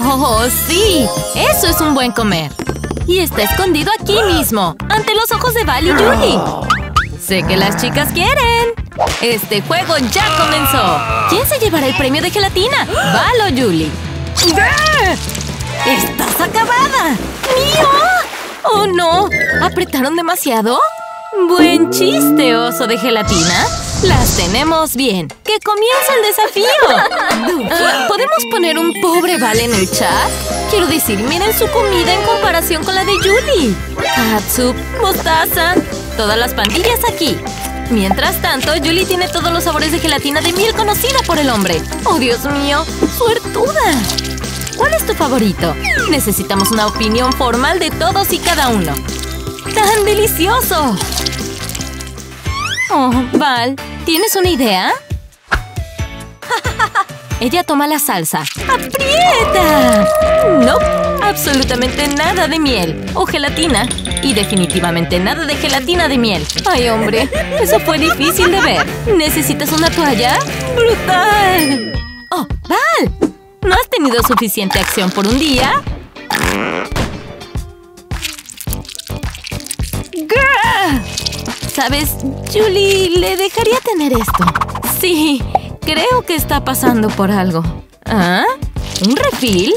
¡Oh, sí! Eso es un buen comer. Y está escondido aquí mismo, ante los ojos de Val y Julie. Sé que las chicas quieren. Este juego ya comenzó. ¿Quién se llevará el premio de gelatina? ¿Val o Julie? ¡Estás acabada! ¡Mío! ¡Oh, no! ¿Apretaron demasiado? Buen chiste, oso de gelatina. Las tenemos bien. ¡Que comienza el desafío! ¿Podemos poner un pobre Val en el chat? Quiero decir, miren su comida en comparación con la de Julie. Katsup, mostaza, todas las pandillas aquí. Mientras tanto, Julie tiene todos los sabores de gelatina de miel conocida por el hombre. ¡Oh, Dios mío! ¡Suertuda! ¿Cuál es tu favorito? Necesitamos una opinión formal de todos y cada uno. ¡Tan delicioso! Oh, Val, ¿tienes una idea? Ella toma la salsa. ¡Aprieta! No, absolutamente nada de miel o gelatina. Y definitivamente nada de gelatina de miel. ¡Ay, hombre! Eso fue difícil de ver. ¿Necesitas una toalla? ¡Brutal! ¡Oh, Val! ¿No has tenido suficiente acción por un día? ¿Sabes? Julie le dejaría tener esto. Sí, creo que está pasando por algo. ¿Ah? ¿Un refil?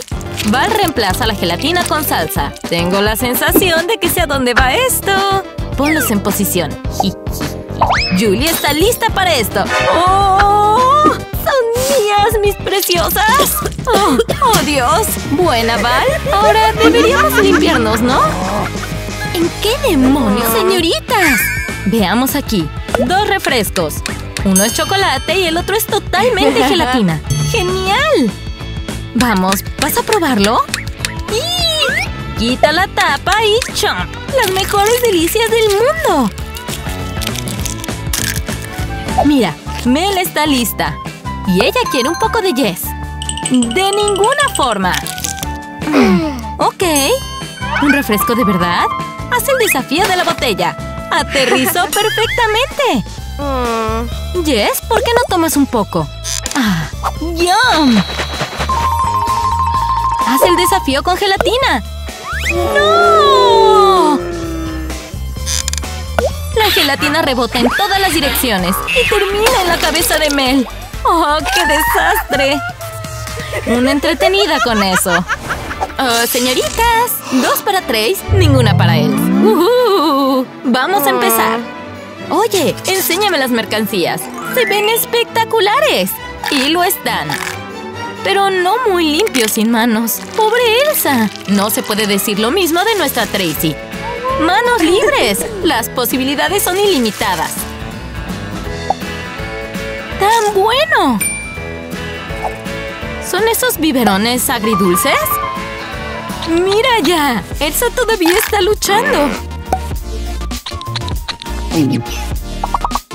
Val reemplaza la gelatina con salsa. Tengo la sensación de que sé a dónde va esto. Ponlos en posición. Julie está lista para esto. ¡Oh! ¡Son mías, mis preciosas! ¡Oh, oh Dios! Buena, Val. Ahora deberíamos limpiarnos, ¿no? ¿En qué demonios, señoritas? Veamos aquí. Dos refrescos. Uno es chocolate y el otro es totalmente gelatina. ¡Genial! Vamos, ¿vas a probarlo? ¡Y! Quita la tapa y chomp. Las mejores delicias del mundo. Mira, Mel está lista. Y ella quiere un poco de Jess. De ninguna forma. Mm, ok. ¿Un refresco de verdad? Haz el desafío de la botella. ¡Aterrizó perfectamente! Jess, ¿por qué no tomas un poco? ¡Ah! ¡Yum! ¡Haz el desafío con gelatina! ¡No! La gelatina rebota en todas las direcciones y termina en la cabeza de Mel. ¡Oh, qué desastre! Una entretenida con eso. Oh, señoritas, dos para Trace, ninguna para él. Uh Vamos a empezar. Oye, enséñame las mercancías. Se ven espectaculares. Y lo están. Pero no muy limpios sin manos. ¡Pobre Elsa! No se puede decir lo mismo de nuestra Tracy. ¡Manos libres! Las posibilidades son ilimitadas. ¡Tan bueno! ¿Son esos biberones agridulces? ¡Mira ya! Elsa todavía está luchando.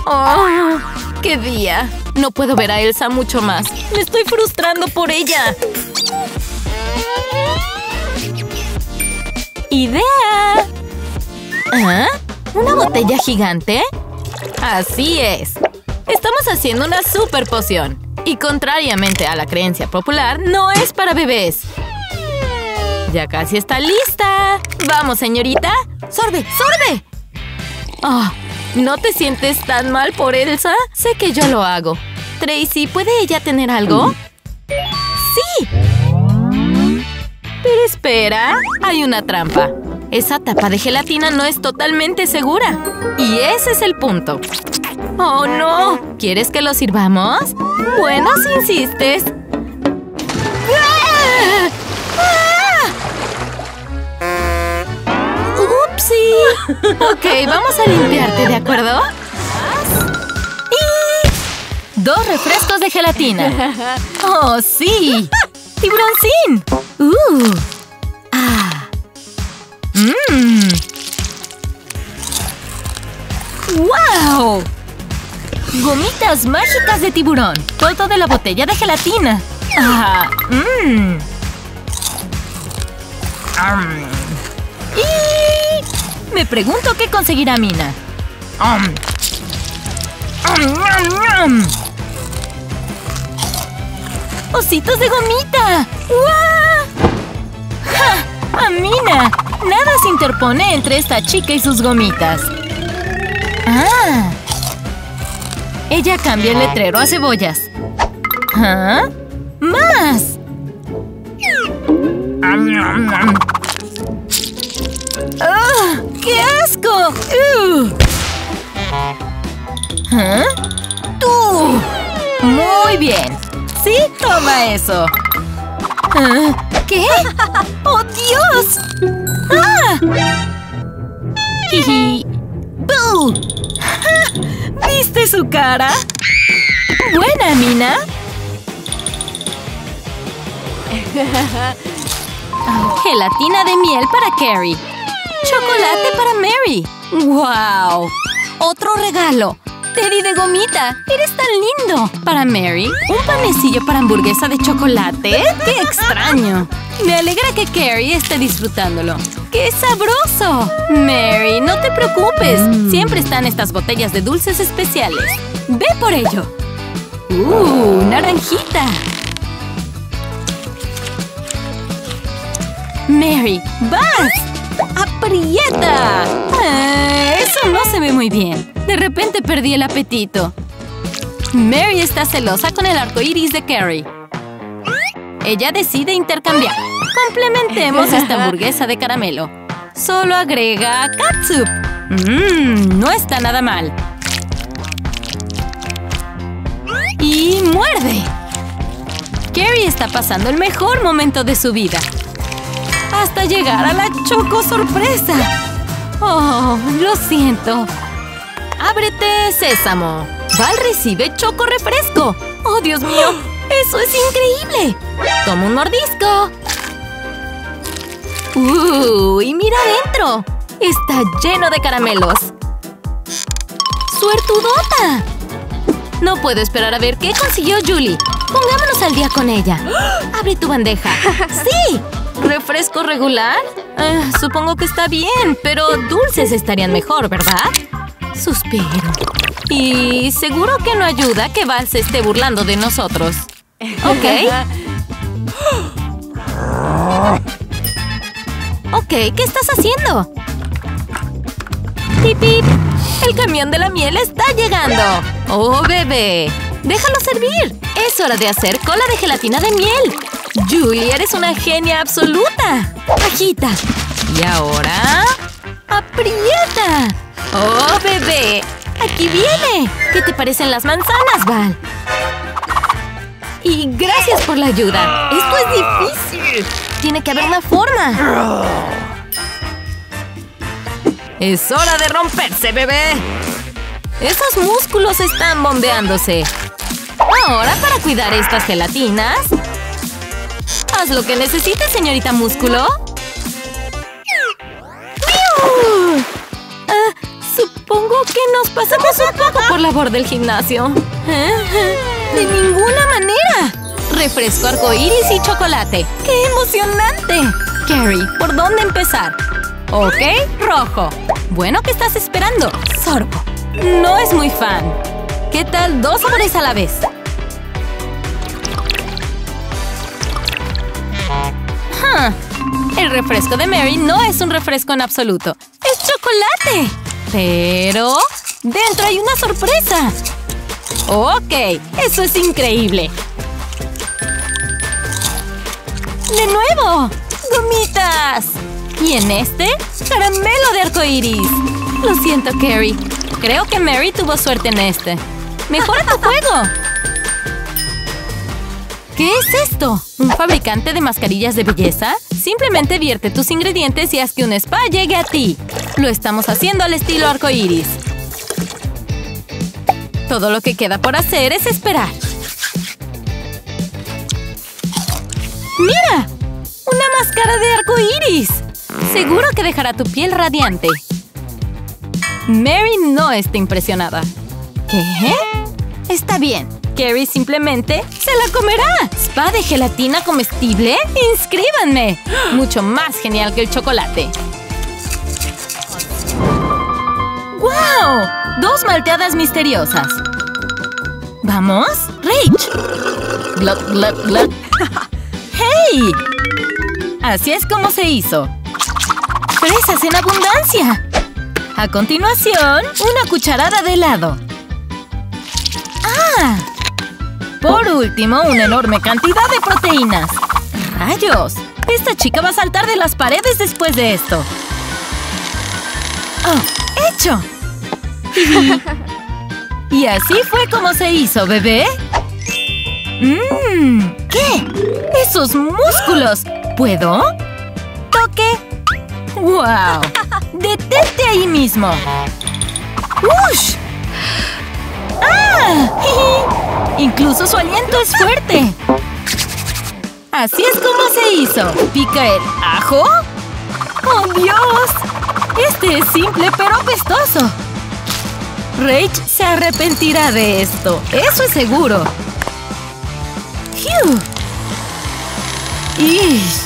¡Oh! ¡Qué día! No puedo ver a Elsa mucho más. Me estoy frustrando por ella. ¡Idea! ¿Ah? ¿Una botella gigante? Así es. Estamos haciendo una super poción. Y contrariamente a la creencia popular, no es para bebés. Ya casi está lista. ¡Vamos, señorita! ¡Sorbe! ¡Sorbe! Oh, ¿No te sientes tan mal por Elsa? Sé que yo lo hago. Tracy, ¿puede ella tener algo? ¡Sí! Pero espera, hay una trampa. Esa tapa de gelatina no es totalmente segura. Y ese es el punto. ¡Oh, no! ¿Quieres que lo sirvamos? Bueno, si insistes. ¡Ah! ¡Upsi! Ok, vamos a limpiarte, ¿de acuerdo? Y... Dos refrescos de gelatina. ¡Oh, sí! ¡Tiburoncín! ¡Uh! ¡Ah! ¡Mmm! ¡Wow! Gomitas mágicas de tiburón. Todo de la botella de gelatina. ¡Ah! ¡Mmm! Y... Me pregunto qué conseguirá Mina. ¡Ositos de gomita! ¡Guau! ¡Ah, Mina! Nada se interpone entre esta chica y sus gomitas. ¡Ah! Ella cambia el letrero a cebollas. ¿Ah? ¡Más! ¡Ah! ¡Qué asco! ¿Ah? ¡Tú! Muy bien. Sí, toma eso. ¿Ah? ¿Qué? ¡Oh, Dios! ¡Ah! ¡Boo! ¿Viste su cara? Buena, Mina. Gelatina de miel para Carrie. Chocolate para Mary. ¡Wow! Otro regalo. Teddy de gomita. Eres tan lindo. Para Mary, un panecillo para hamburguesa de chocolate. ¡Qué extraño! Me alegra que Carrie esté disfrutándolo. ¡Qué sabroso! Mary, no te preocupes. Siempre están estas botellas de dulces especiales. ¡Ve por ello! ¡Uh! ¡Naranjita! Mary, ¡vas! ¡Aprieta! Ah, eso no se ve muy bien. De repente perdí el apetito. Mary está celosa con el arco iris de Carrie. Ella decide intercambiar. Complementemos esta hamburguesa de caramelo. Solo agrega catsup. Mmm, no está nada mal. Y muerde. Carrie está pasando el mejor momento de su vida. Hasta llegar a la choco sorpresa. Oh, lo siento. ¡Ábrete, sésamo! Val recibe choco refresco. ¡Oh, Dios mío! ¡Eso es increíble! ¡Toma un mordisco! ¡Uh! ¡Y mira adentro! ¡Está lleno de caramelos! ¡Suertudota! No puedo esperar a ver qué consiguió Julie. Pongámonos al día con ella. ¡Abre tu bandeja! ¡Sí! ¿Refresco regular? Ah, supongo que está bien, pero dulces estarían mejor, ¿verdad? Suspiro. Y seguro que no ayuda que Val se esté burlando de nosotros. ¿Ok? Ok, ¿qué estás haciendo? ¡Pip, pip! ¡El camión de la miel está llegando! ¡Oh, bebé! ¡Déjalo servir! Es hora de hacer cola de gelatina de miel. Julie, eres una genia absoluta. Agita. Y ahora... ¡Aprieta! ¡Oh, bebé! ¡Aquí viene! ¿Qué te parecen las manzanas, Val? Y gracias por la ayuda. Esto es difícil. Tiene que haber una forma. Es hora de romperse, bebé. Esos músculos están bombeándose. Ahora, para cuidar estas gelatinas... Lo que necesites, señorita músculo. Ah, supongo que nos pasamos un poco por la borda del gimnasio. ¡De ninguna manera! Refresco arcoíris y chocolate. ¡Qué emocionante! Carrie, ¿por dónde empezar? Ok, rojo. Bueno, ¿qué estás esperando? Sorbo. No es muy fan. ¿Qué tal dos sabores a la vez? El refresco de Mary no es un refresco en absoluto. ¡Es chocolate! Pero... ¡Dentro hay una sorpresa! ¡Ok! ¡Eso es increíble! ¡De nuevo! ¡Gomitas! ¿Y en este? ¡Caramelo de arcoiris! Lo siento, Carrie. Creo que Mary tuvo suerte en este. ¡Mejora tu juego! ¿Qué es esto? ¿Un fabricante de mascarillas de belleza? Simplemente vierte tus ingredientes y haz que un spa llegue a ti. Lo estamos haciendo al estilo arcoíris. Todo lo que queda por hacer es esperar. ¡Mira! ¡Una máscara de arcoíris! Seguro que dejará tu piel radiante. Mary no está impresionada. ¿Qué? Está bien. Carrie simplemente se la comerá. ¿Spa de gelatina comestible? ¡Inscríbanme! Mucho más genial que el chocolate. ¡Wow! Dos malteadas misteriosas. ¿Vamos? ¡Rich! ¡Hey! Así es como se hizo. ¡Fresas en abundancia! A continuación, una cucharada de helado. ¡Ah! Por último, una enorme cantidad de proteínas. ¡Rayos! Esta chica va a saltar de las paredes después de esto. ¡Oh! ¡Hecho! y así fue como se hizo, bebé. ¡Mmm! ¿Qué? ¡Esos músculos! ¿Puedo? ¡Toque! ¡Wow! ¡Detente ahí mismo! ¡Ush! ¡Ah! Incluso su aliento es fuerte. Así es como se hizo. ¿Pica el ajo? ¡Oh, Dios! Este es simple pero apestoso. Rach se arrepentirá de esto. Eso es seguro. ¡Phew! ¡Ish!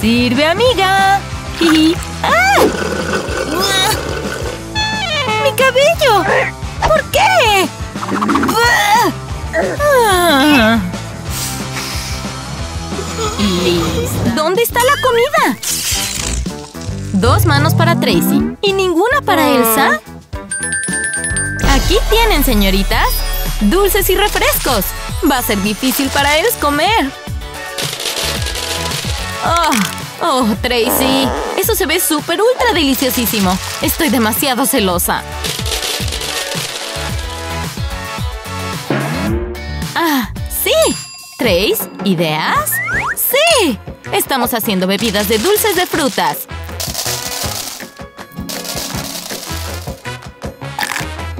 ¡Sirve, amiga! ¡Ah! ¡Mi cabello! ¿Por qué? Ah. ¿Dónde está la comida? Dos manos para Tracy. ¿Y ninguna para Elsa? Aquí tienen, señoritas. Dulces y refrescos. Va a ser difícil para ellos comer. Oh, oh, Tracy. Eso se ve súper ultra deliciosísimo. Estoy demasiado celosa. Sí. ¿Trace? ¿Ideas? ¡Sí! Estamos haciendo bebidas de dulces de frutas.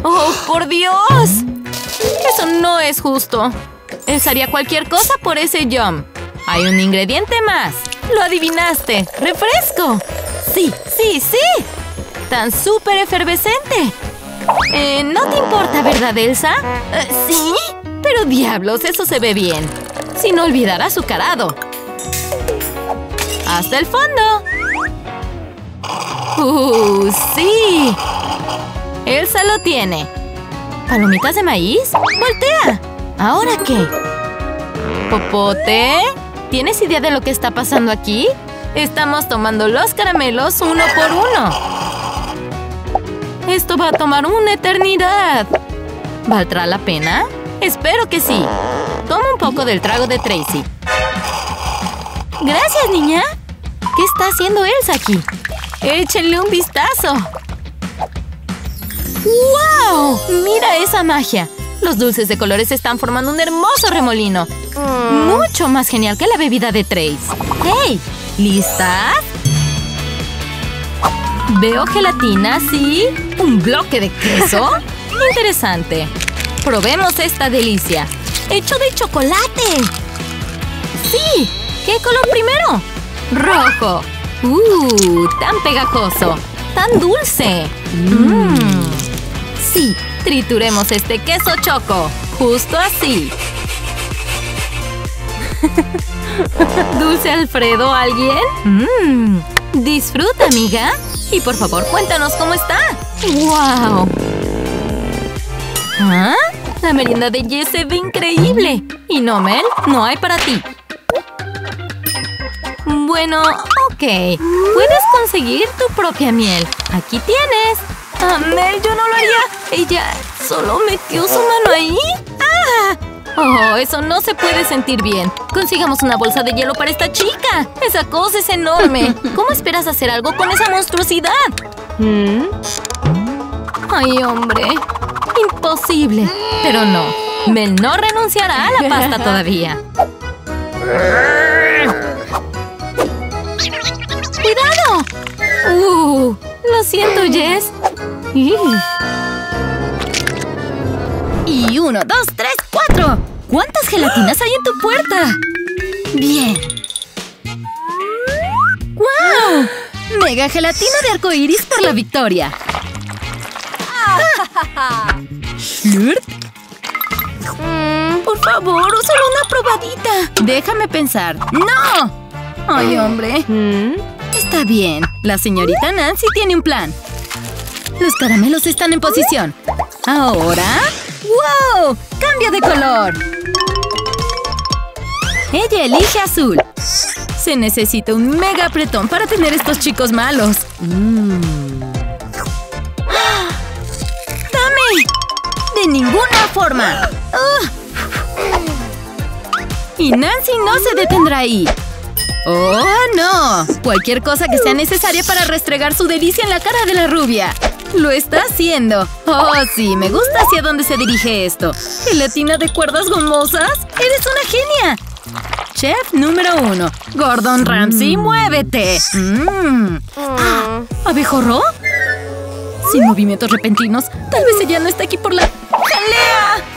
¡Oh, por Dios! Eso no es justo. Él haría cualquier cosa por ese jump. Hay un ingrediente más. ¡Lo adivinaste! ¡Refresco! ¡Sí, sí, sí! ¡Tan súper efervescente! Eh, no te importa, ¿verdad, Elsa? Eh, ¿Sí? Pero diablos, eso se ve bien. Sin olvidar azucarado. ¡Hasta el fondo! ¡Uh, sí! Elsa lo tiene. ¿Palomitas de maíz? ¡Voltea! ¿Ahora qué? ¿Popote? ¿Tienes idea de lo que está pasando aquí? Estamos tomando los caramelos uno por uno. Esto va a tomar una eternidad. ¿Valdrá la pena? Espero que sí. Toma un poco del trago de Tracy. Gracias, niña. ¿Qué está haciendo Elsa aquí? Échenle un vistazo. ¡Wow! ¡Mira esa magia! Los dulces de colores están formando un hermoso remolino. Mucho más genial que la bebida de Trace. ¡Hey! ¿Listas? Veo gelatina, ¿sí? ¿Un bloque de queso? Interesante. Probemos esta delicia. ¡Hecho de chocolate! ¡Sí! ¿Qué color primero? ¡Rojo! ¡Uh! ¡Tan pegajoso! ¡Tan dulce! ¡Mmm! Sí, trituremos este queso choco. Justo así. ¿Dulce Alfredo alguien? Mmm. Disfruta, amiga. Y por favor, cuéntanos cómo está. ¡Wow! ¿Ah? La merienda de Jess se ve increíble. Y no, Mel, no hay para ti. Bueno, ok. Puedes conseguir tu propia miel. Aquí tienes. Ah, Mel, yo no lo haría. Ella solo metió su mano ahí. ¡Ah! Oh, eso no se puede sentir bien. Consigamos una bolsa de hielo para esta chica. Esa cosa es enorme. ¿Cómo esperas hacer algo con esa monstruosidad? ¿Mm? Ay, hombre. Imposible. Pero no. Mel no renunciará a la pasta todavía. ¡Cuidado! Uh, lo siento, Jess. Y uno, dos, tres, cuatro. ¿Cuántas gelatinas hay en tu puerta? Bien. ¡Wow! Mega gelatina de arcoíris por la victoria. ¿Slurp? Por favor, solo una probadita. Déjame pensar. ¡No! Ay, hombre. Está bien. La señorita Nancy tiene un plan. Los caramelos están en posición. Ahora... ¡Wow! ¡Cambia de color! Ella elige azul. Se necesita un mega apretón para tener estos chicos malos. Mm. Forma! Y Nancy no se detendrá ahí. ¡Oh, no! Cualquier cosa que sea necesaria para restregar su delicia en la cara de la rubia. ¡Lo está haciendo! ¡Oh, sí! Me gusta hacia dónde se dirige esto. ¿Gelatina de cuerdas gomosas? ¡Eres una genia! Chef número uno. Gordon Ramsay, mm. muévete. Mm. Ah, ¿Abejorro? Sin movimientos repentinos, tal vez ella no está aquí por la jalea.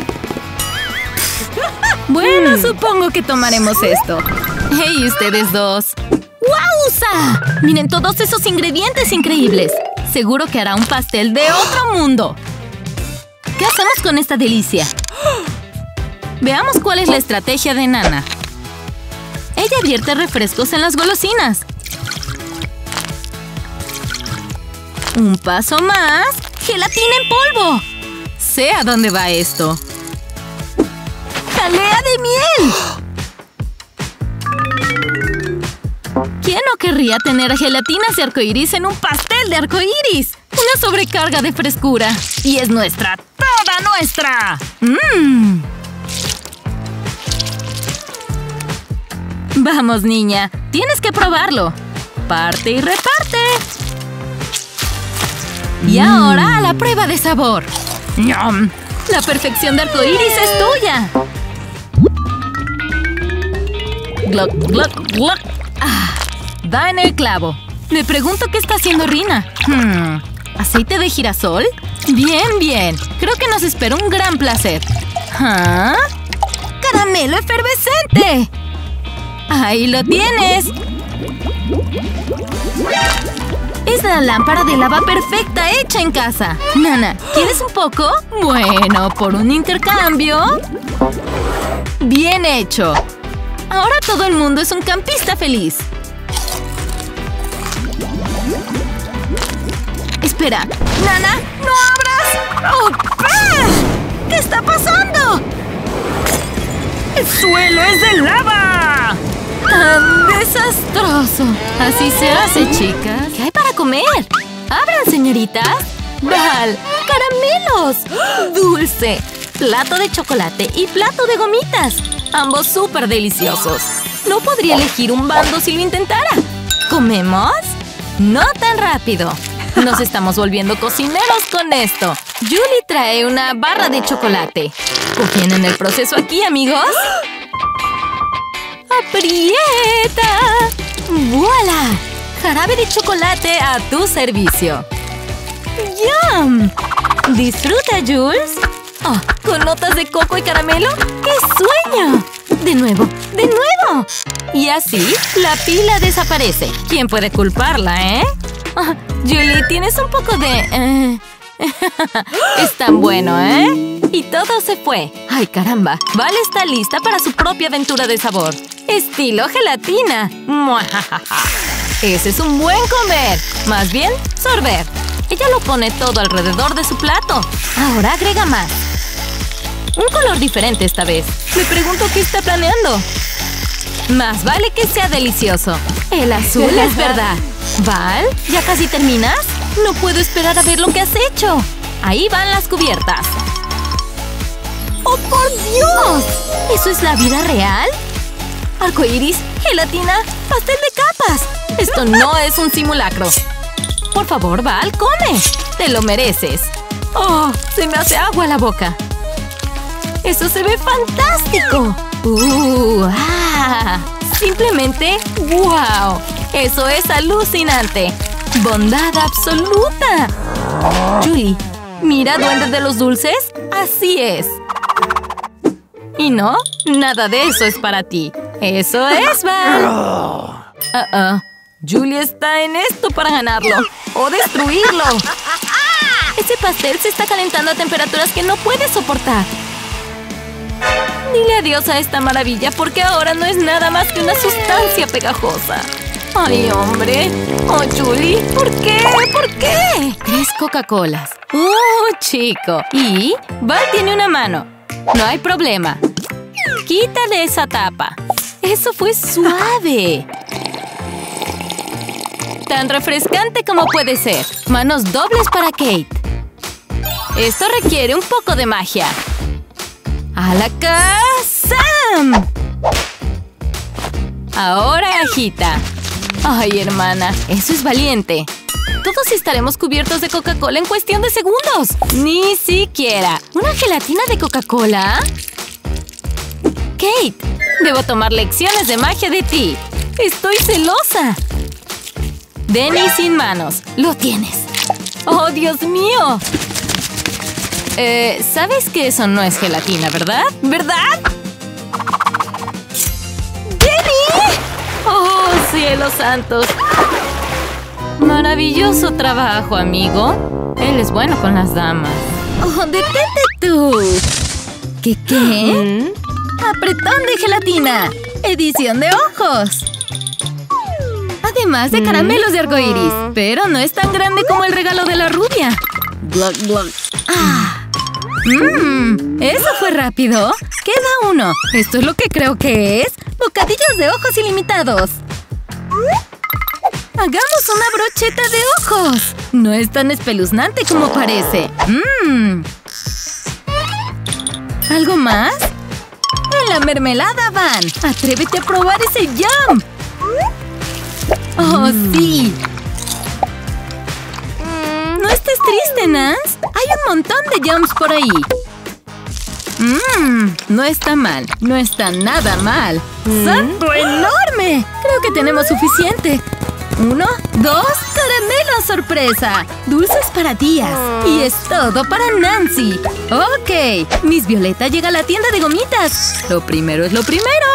Bueno, mm. supongo que tomaremos esto. ¡Hey, ustedes dos! ¡Wowza! Miren todos esos ingredientes increíbles. Seguro que hará un pastel de otro mundo. ¿Qué hacemos con esta delicia? Veamos cuál es la estrategia de Nana. Ella vierte refrescos en las golosinas. Un paso más. ¡Gelatina en polvo! Sé a dónde va esto. ¡Jalea de miel! ¿Quién no querría tener gelatinas de arcoiris en un pastel de arcoiris? Una sobrecarga de frescura. Y es nuestra, toda nuestra. ¡Mmm! Vamos, niña. Tienes que probarlo. Parte y reparte. Y ahora a la prueba de sabor. ¡Yum! La perfección de arcoiris es tuya. Glock, glock, glock. Ah, da en el clavo. Me pregunto qué está haciendo Rina. Hmm, ¿Aceite de girasol? Bien, bien. Creo que nos espera un gran placer. ¿Ah? ¡Caramelo efervescente! ¡Ahí lo tienes! Es la lámpara de lava perfecta hecha en casa. Nana, ¿quieres un poco? Bueno, por un intercambio. Bien hecho. Ahora todo el mundo es un campista feliz. Espera. Nana, no abras. ¡Oh! ¿Qué está pasando? ¡El suelo es de lava! ¡Tan desastroso! Así se hace, chicas. ¿Qué hay ¡Abran, señoritas! ¡Val! ¡Caramelos! ¡Dulce! Plato de chocolate y plato de gomitas. Ambos súper deliciosos. No podría elegir un bando si lo intentara. ¿Comemos? No tan rápido. Nos estamos volviendo cocineros con esto. Julie trae una barra de chocolate. ¿Confían en el proceso aquí, amigos? ¡Aprieta! ¡Voilà! Jarabe de chocolate a tu servicio. ¡Yum! ¿Disfruta, Jules? Oh, ¿Con notas de coco y caramelo? ¡Qué sueño! ¡De nuevo! ¡De nuevo! Y así, la pila desaparece. ¿Quién puede culparla, eh? Oh, Julie, tienes un poco de... Eh, es tan bueno, ¿eh? Y todo se fue. ¡Ay, caramba! Val está lista para su propia aventura de sabor. Estilo gelatina. Ese es un buen comer. Más bien, sorber. Ella lo pone todo alrededor de su plato. Ahora agrega más. Un color diferente esta vez. Me pregunto qué está planeando. Más vale que sea delicioso. El azul es verdad. ¿Val? ¿Ya casi terminas? No puedo esperar a ver lo que has hecho. Ahí van las cubiertas. ¡Oh, por Dios! ¿Eso es la vida real? Arcoiris, gelatina, pastel de capas. Esto no es un simulacro. Por favor, Val, come. Te lo mereces. ¡Oh! Se me hace agua la boca. ¡Eso se ve fantástico! ¡Uh! Ah, simplemente ¡wow! ¡Eso es alucinante! ¡Bondad absoluta! Julie, ¿mira duende de los dulces? ¡Así es! Y no, nada de eso es para ti. ¡Eso es, Val! Uh -uh. Julie está en esto para ganarlo. ¡O destruirlo! Ese pastel se está calentando a temperaturas que no puede soportar. Dile adiós a esta maravilla porque ahora no es nada más que una sustancia pegajosa. ¡Ay, hombre! ¡Oh, Julie! ¿Por qué? ¿Por qué? Tres Coca-Colas. ¡Uh, chico! Y Val tiene una mano. No hay problema. Quítale esa tapa. ¡Eso fue suave! Tan refrescante como puede ser. Manos dobles para Kate. Esto requiere un poco de magia. ¡A la casa! Ahora agita. Ay, hermana, eso es valiente. Todos estaremos cubiertos de Coca-Cola en cuestión de segundos. Ni siquiera. ¿Una gelatina de Coca-Cola? Kate, debo tomar lecciones de magia de ti. Estoy celosa. Denny sin manos. Lo tienes. ¡Oh, Dios mío! Eh, ¿sabes que eso no es gelatina, verdad? ¿Verdad? ¡Denny! ¡Oh, cielos santos! Maravilloso trabajo, amigo. Él es bueno con las damas. ¡Oh, detente tú! ¿Qué qué? ¿Mm? ¡Apretón de gelatina! ¡Edición de ojos! Además de ¿Mm? caramelos de arcoiris. Pero no es tan grande como el regalo de la rubia. ¡Ah! ¡Mmm! ¿Eso fue rápido? Queda uno. Esto es lo que creo que es. Bocadillos de ojos ilimitados. ¡Hagamos una brocheta de ojos! No es tan espeluznante como parece. ¡Mmm! ¿Algo más? La mermelada van. ¡Atrévete a probar ese jam! ¡Oh, sí! No estés triste, Nance. Hay un montón de jams por ahí. Mmm, no está mal. No está nada mal. Mm. ¡Santo enorme! Creo que tenemos suficiente. Uno, dos, caramelo sorpresa. Dulces para días. Y es todo para Nancy. Ok, Miss Violeta llega a la tienda de gomitas. Lo primero es lo primero.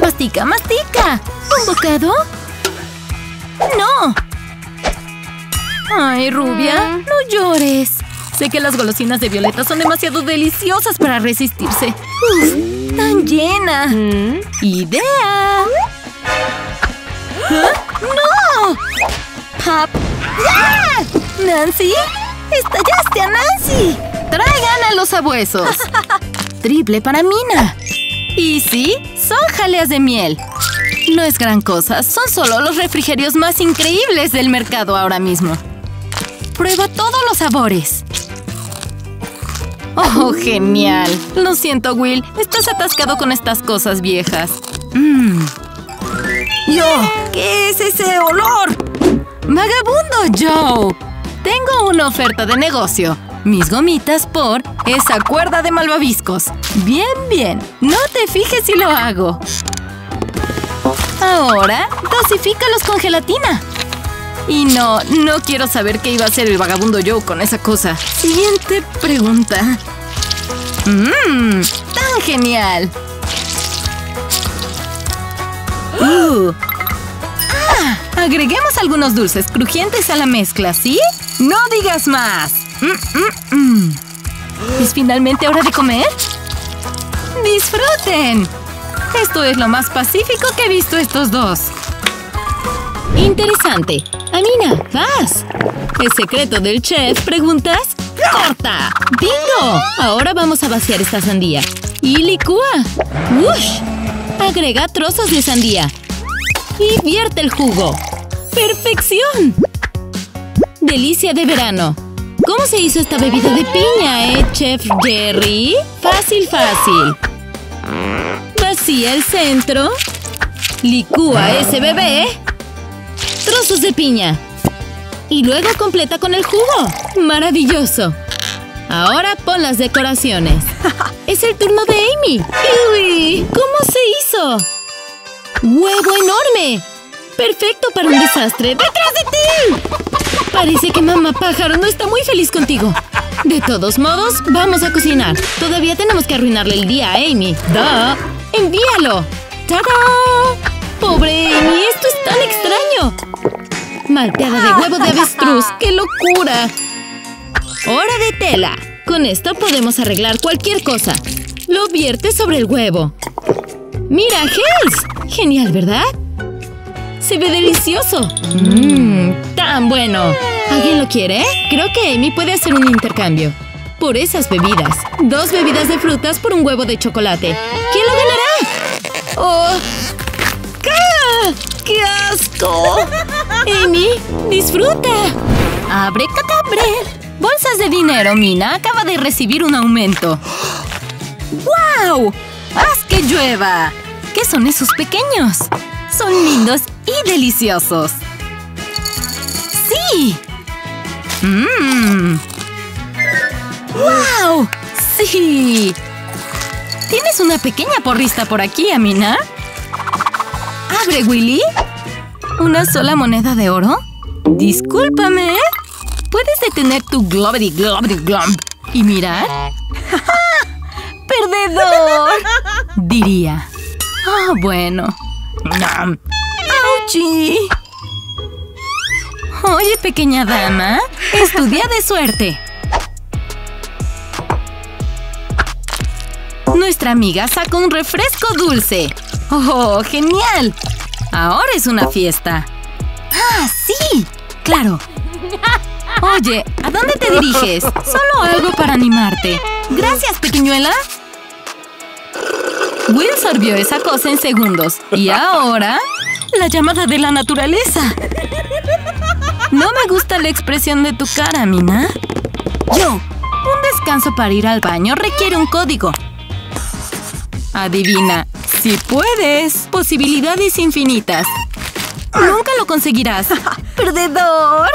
Mastica, mastica. ¿Un bocado? ¡No! Ay, Rubia, no llores. Sé que las golosinas de Violeta son demasiado deliciosas para resistirse. Uf, ¡Tan llena! Mm. ¡Idea! ¡No! ¡Pap! ¡Ya! ¿Nancy? ¡Estallaste a Nancy! ¡Traigan a los abuesos! Triple para Mina. Y sí, son jaleas de miel. No es gran cosa, son solo los refrigerios más increíbles del mercado ahora mismo. Prueba todos los sabores. ¡Oh, genial! Lo siento, Will. Estás atascado con estas cosas viejas. Mmm. ¡Yo! ¿Qué es ese olor? ¡Vagabundo, Joe! Tengo una oferta de negocio. Mis gomitas por esa cuerda de malvaviscos. Bien, bien. No te fijes si lo hago. Ahora, dosifícalos con gelatina. Y no, no quiero saber qué iba a hacer el vagabundo Joe con esa cosa. Siguiente pregunta. ¡Mmm! ¡Tan genial! Uh. Agreguemos algunos dulces crujientes a la mezcla, ¿sí? ¡No digas más! Mm, mm, mm. ¿Es finalmente hora de comer? ¡Disfruten! Esto es lo más pacífico que he visto estos dos. Interesante. Amina, vas. ¿El secreto del chef? ¿Preguntas? ¡Corta! ¡Bingo! Ahora vamos a vaciar esta sandía. Y licúa. ¡Wush! Agrega trozos de sandía. Y vierte el jugo. ¡Perfección! Delicia de verano. ¿Cómo se hizo esta bebida de piña, eh, Chef Jerry? Fácil, fácil. Vacía el centro. Licúa ese bebé. Trozos de piña. Y luego completa con el jugo. ¡Maravilloso! Ahora pon las decoraciones. ¡Es el turno de Amy! ¡Uy! ¿Cómo se hizo? ¡Huevo enorme! ¡Perfecto para un desastre! ¡Detrás de ti! Parece que mamá pájaro no está muy feliz contigo. De todos modos, vamos a cocinar. Todavía tenemos que arruinarle el día a Amy. ¡Da! ¡Envíalo! ¡Tada! ¡Pobre Amy! ¡Esto es tan extraño! Malteada de huevo de avestruz. ¡Qué locura! ¡Hora de tela! Con esto podemos arreglar cualquier cosa. Lo viertes sobre el huevo. ¡Mira, Hells! Genial, ¿verdad? ¡Se ve delicioso! ¡Mmm! ¡Tan bueno! ¿Alguien lo quiere? Creo que Amy puede hacer un intercambio. Por esas bebidas. Dos bebidas de frutas por un huevo de chocolate. ¿Quién lo ganará? ¡Oh! ¡Qué asco! Amy, disfruta. Abre cacabre. Bolsas de dinero, Mina. Acaba de recibir un aumento. ¡Wow! ¡Haz que llueva! ¿Qué son esos pequeños? Son lindos y deliciosos. ¡Sí! ¡Mmm! ¡Wow! ¡Sí! ¿Tienes una pequeña porrista por aquí, Amina? ¡Abre, Willy! ¿Una sola moneda de oro? Discúlpame. ¿Puedes detener tu globby globby glomp y mirar? ¡Perdedor! Diría. Ah, bueno. ¡Auchi! Oye, pequeña dama, es de suerte. Nuestra amiga saca un refresco dulce. ¡Oh, genial! Ahora es una fiesta. ¡Ah, sí! ¡Claro! Oye, ¿a dónde te diriges? Solo algo para animarte. Gracias, pequeñuela. Will sorbió esa cosa en segundos. Y ahora… La llamada de la naturaleza. No me gusta la expresión de tu cara, Mina. Yo, un descanso para ir al baño requiere un código. Adivina. Si puedes. Posibilidades infinitas. Nunca lo conseguirás. ¡Perdedor!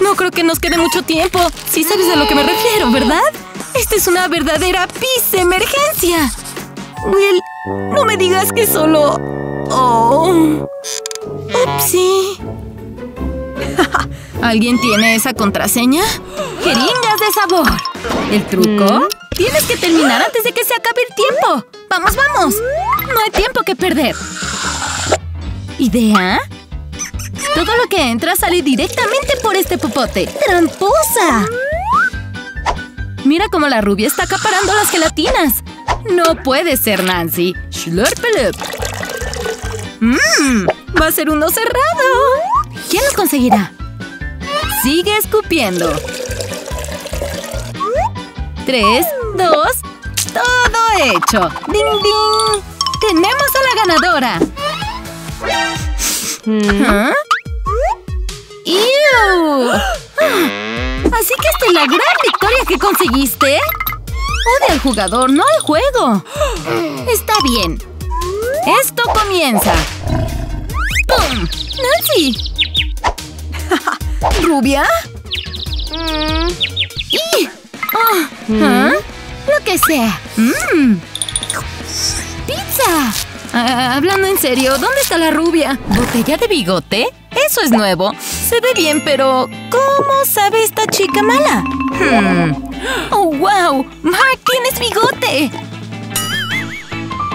No creo que nos quede mucho tiempo. Sí sabes a lo que me refiero, ¿verdad? Esta es una verdadera pis emergencia. Will, no me digas que solo... Oh... Upsi. ¿Alguien tiene esa contraseña? ¡Jeringas de sabor! ¿El truco? Tienes que terminar antes de que se acabe el tiempo. ¡Vamos, vamos! No hay tiempo que perder. ¿Idea? Todo lo que entra sale directamente por este popote. ¡Tramposa! Mira cómo la rubia está acaparando las gelatinas. No puede ser, Nancy. Schlurpelup. ¡Mmm! ¡Va a ser uno cerrado! ¿Quién lo conseguirá? Sigue escupiendo. Tres, dos, todo hecho. ¡Ding, ding! ¡Tenemos a la ganadora! ¿Ah? ¡Ew! Así que esta es la gran victoria que conseguiste. Odia al jugador, no al juego. Está bien. Esto comienza. ¡Pum! ¡Nancy! ¿Rubia? ¡Y! Oh, ¿ah? Lo que sea. Mm. ¡Pizza! Ah, hablando en serio, ¿dónde está la rubia? ¿Botella de bigote? Eso es nuevo. Se ve bien, pero ¿cómo sabe esta chica mala? Hmm. ¡Oh, wow! ¡Mark, tienes bigote!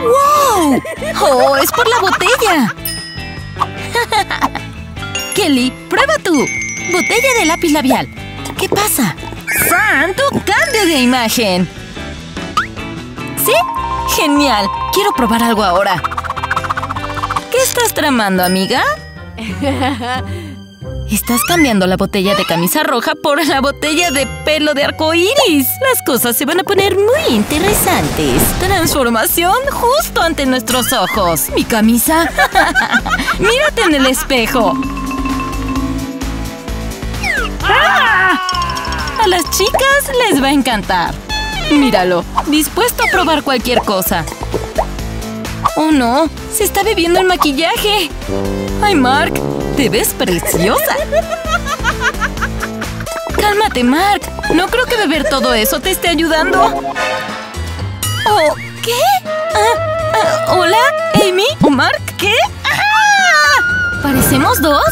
¡Wow! ¡Oh, es por la botella! Kelly, prueba tú. Botella de lápiz labial. ¿Qué pasa? ¡Santo cambio de imagen! ¿Sí? ¡Genial! Quiero probar algo ahora. ¿Qué estás tramando, amiga? Estás cambiando la botella de camisa roja por la botella de pelo de arco iris. Las cosas se van a poner muy interesantes. Transformación justo ante nuestros ojos. ¿Mi camisa? ¡Mírate en el espejo! A las chicas les va a encantar. Míralo, dispuesto a probar cualquier cosa. ¡Oh, no! ¡Se está bebiendo el maquillaje! ¡Ay, Mark! ¡Te ves preciosa! ¡Cálmate, Mark! No creo que beber todo eso te esté ayudando. ¿Oh, qué? Ah, ah, ¿Hola? ¿Amy? ¿O Mark? ¿Qué? ¡Ah! ¿Parecemos dos?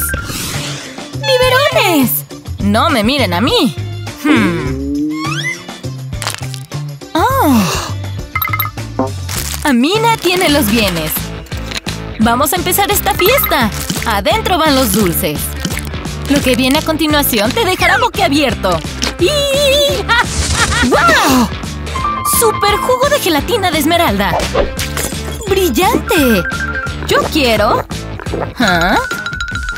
¡Biberones! No me miren a mí. Hmm. Oh. Amina tiene los bienes. Vamos a empezar esta fiesta. Adentro van los dulces. Lo que viene a continuación te dejará boquiabierto. ¡Wow! ¡Super jugo de gelatina de esmeralda! ¡Brillante! Yo quiero. ¿Ah?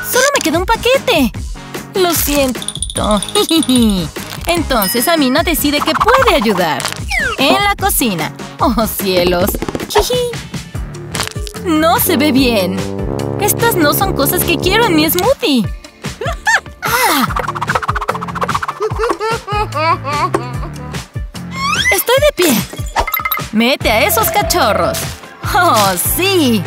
Solo me queda un paquete. Lo siento. Entonces Amina decide que puede ayudar. En la cocina. ¡Oh, cielos! No se ve bien. Estas no son cosas que quiero en mi smoothie. Ah. Estoy de pie. Mete a esos cachorros. ¡Oh, sí!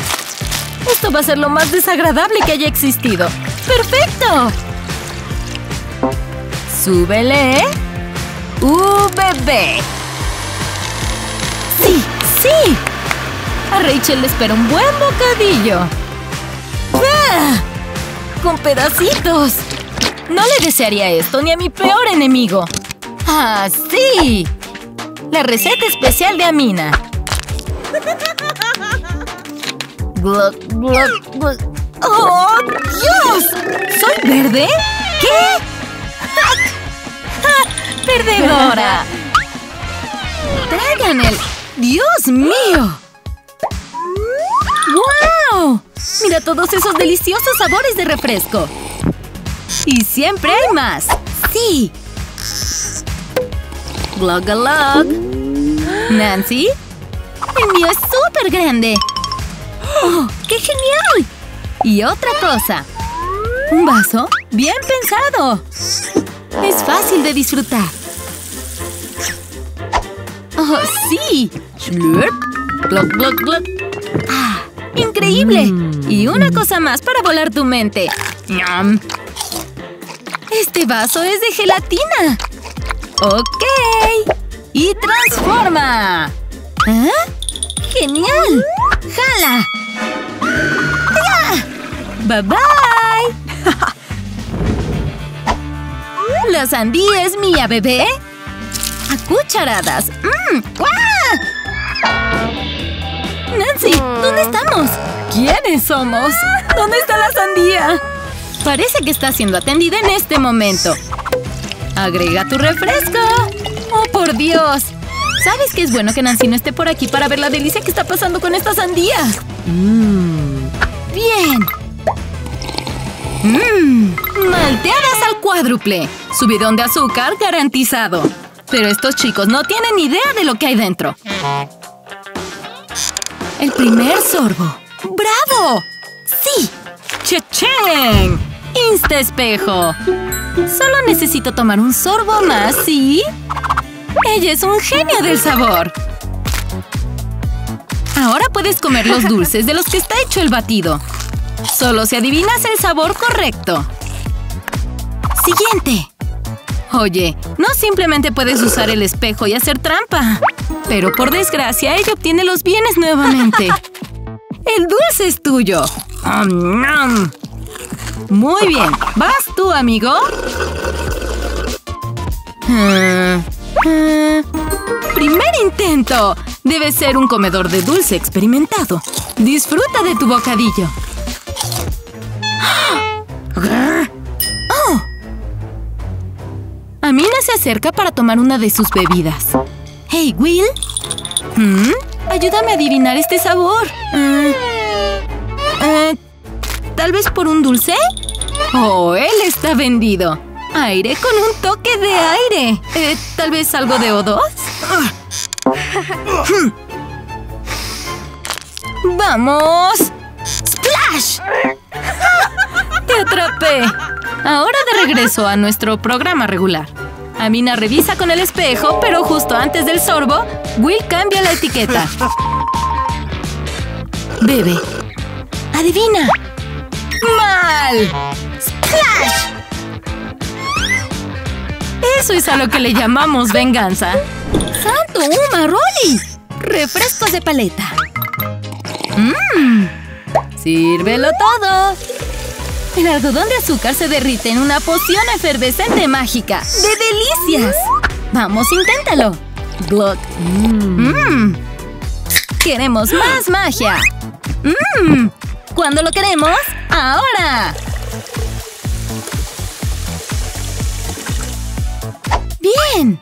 Esto va a ser lo más desagradable que haya existido. ¡Perfecto! ¡Súbele! ¡Uh, bebé! ¡Sí! A Rachel le espera un buen bocadillo. ¡Ah! ¡Con pedacitos! No le desearía esto ni a mi peor enemigo. ¡Ah, sí! La receta especial de Amina. ¡Oh, Dios! ¿Soy verde? ¿Qué? ¡Perdedora! ¡Traigan el... ¡Dios mío! ¡Wow! Mira todos esos deliciosos sabores de refresco. Y siempre hay más. ¡Sí! Glug glug. Nancy. El mío es súper grande. ¡Oh, qué genial! Y otra cosa. ¿Un vaso? ¡Bien pensado! Es fácil de disfrutar. ¡Oh, sí! ¡Slurp! ¡Glug, glug, glug! ¡Ah! ¡Increíble! Y una cosa más para volar tu mente. ¡Yum! Este vaso es de gelatina. ¡Ok! ¡Y transforma! ¿Ah? ¡Genial! ¡Jala! ¡Ya! ¡Bye bye! ¡La sandía es mía, bebé! ¡A cucharadas! ¡Mmm! ¡Nancy! ¿Dónde estamos? ¿Quiénes somos? ¿Dónde está la sandía? Parece que está siendo atendida en este momento. ¡Agrega tu refresco! ¡Oh, por Dios! ¿Sabes que es bueno que Nancy no esté por aquí para ver la delicia que está pasando con esta sandía? Mmm. ¡Bien! Mmm. ¡Malteadas al cuádruple! Subidón de azúcar garantizado. Pero estos chicos no tienen idea de lo que hay dentro. El primer sorbo. ¡Bravo! ¡Sí! ¡Checheng! ¡Insta espejo! Solo necesito tomar un sorbo más y... ¡Ella es un genio del sabor! Ahora puedes comer los dulces de los que está hecho el batido. Solo si adivinas el sabor correcto. Siguiente. Oye, no simplemente puedes usar el espejo y hacer trampa. Pero por desgracia, ella obtiene los bienes nuevamente. ¡El dulce es tuyo! Muy bien. ¿Vas tú, amigo? Ah, ah. ¡Primer intento! Debe ser un comedor de dulce experimentado. Disfruta de tu bocadillo. ¡Oh! Amina se acerca para tomar una de sus bebidas. Hey, Will. ¿Mm? Ayúdame a adivinar este sabor. Uh, uh, ¿Tal vez por un dulce? Oh, él está vendido. Aire con un toque de aire. Eh, ¿Tal vez algo de O2? ¡Vamos! ¡Splash! ¡Te atrapé! Ahora de regreso a nuestro programa regular. Amina revisa con el espejo, pero justo antes del sorbo, Will cambia la etiqueta. Bebe. ¡Adivina! ¡Mal! ¡Splash! Eso es a lo que le llamamos venganza. ¡Santo Uma, Rolly! Refrescos de paleta. ¡Mmm! ¡Sírvelo todo! El algodón de azúcar se derrite en una poción efervescente mágica. ¡De delicias! ¡Vamos, inténtalo! ¡Gluck! ¡Mmm! ¡Queremos más magia! ¡Mmm! ¿Cuándo lo queremos? ¡Ahora! ¡Bien!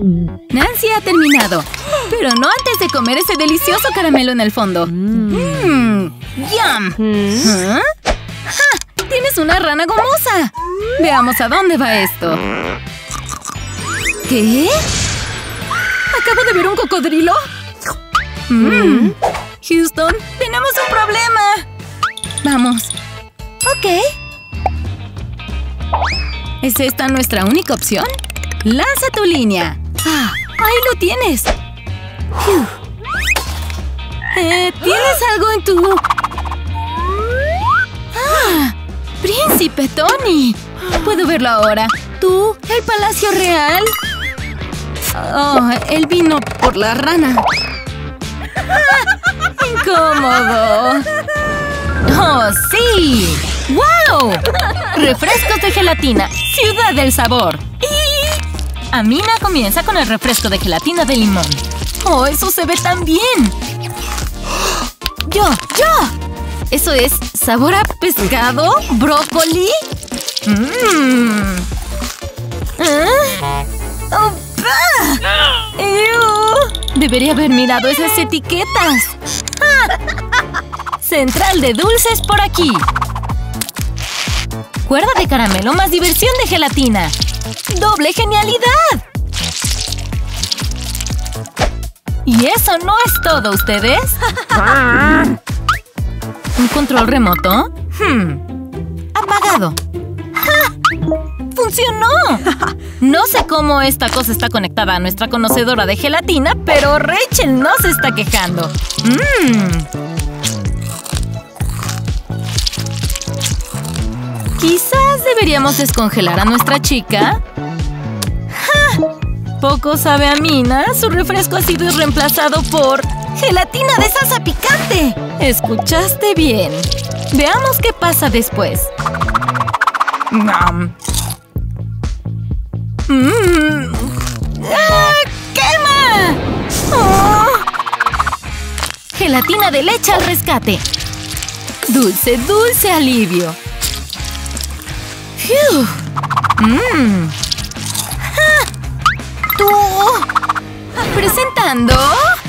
Nancy ha terminado. Pero no antes de comer ese delicioso caramelo en el fondo. ¡Mmm! ¡Yum! ¿Ah? ¡Ja! ¡Tienes una rana gomosa! Veamos a dónde va esto. ¿Qué? ¿Acabo de ver un cocodrilo? Mm. Houston, tenemos un problema. Vamos. Ok. ¿Es esta nuestra única opción? ¡Lanza tu línea! ¡Ah! ¡Ahí lo tienes! Eh, ¿Tienes algo en tu...? ¡Ah! ¡Príncipe Tony! Puedo verlo ahora. ¿Tú? ¿El Palacio Real? Oh, él vino por la rana. ¡Incómodo! ¡Oh, sí! ¡Wow! Refrescos de gelatina. Ciudad del sabor. Y... Amina comienza con el refresco de gelatina de limón. ¡Oh, eso se ve tan bien! ¡Yo! ¡Yo! ¿Eso es sabor a pescado? ¿Brócoli? Mmm. Oh, Debería haber mirado esas etiquetas. Central de dulces por aquí. Cuerda de caramelo más diversión de gelatina. ¡Doble genialidad! Y eso no es todo, ¿ustedes? ¿Un control remoto? Hmm. Apagado. ¡Funcionó! No sé cómo esta cosa está conectada a nuestra conocedora de gelatina, pero Rachel no se está quejando. Mmm. Quizás deberíamos descongelar a nuestra chica. Poco sabe a Mina, su refresco ha sido reemplazado por gelatina de salsa picante. Escuchaste bien. Veamos qué pasa después. ¡Mmm! ¡Ah! ¡Quema! ¡Oh! Gelatina de leche al rescate. Dulce, dulce alivio. ¡Mmm! ¡Tú! Presentando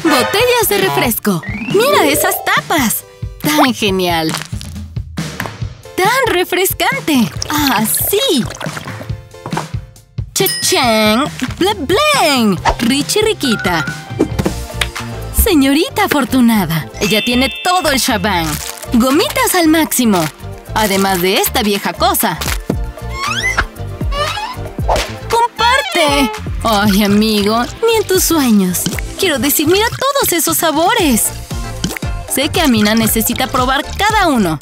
botellas de refresco. ¡Mira esas tapas! ¡Tan genial! ¡Tan refrescante! ¡Ah, sí! ¡Chachán! ¡Bleng, bleng! ¡Richie Riquita! Señorita afortunada. Ella tiene todo el shabang. Gomitas al máximo. Además de esta vieja cosa. Ay, amigo, ni en tus sueños. Quiero decir, mira todos esos sabores. Sé que Amina necesita probar cada uno.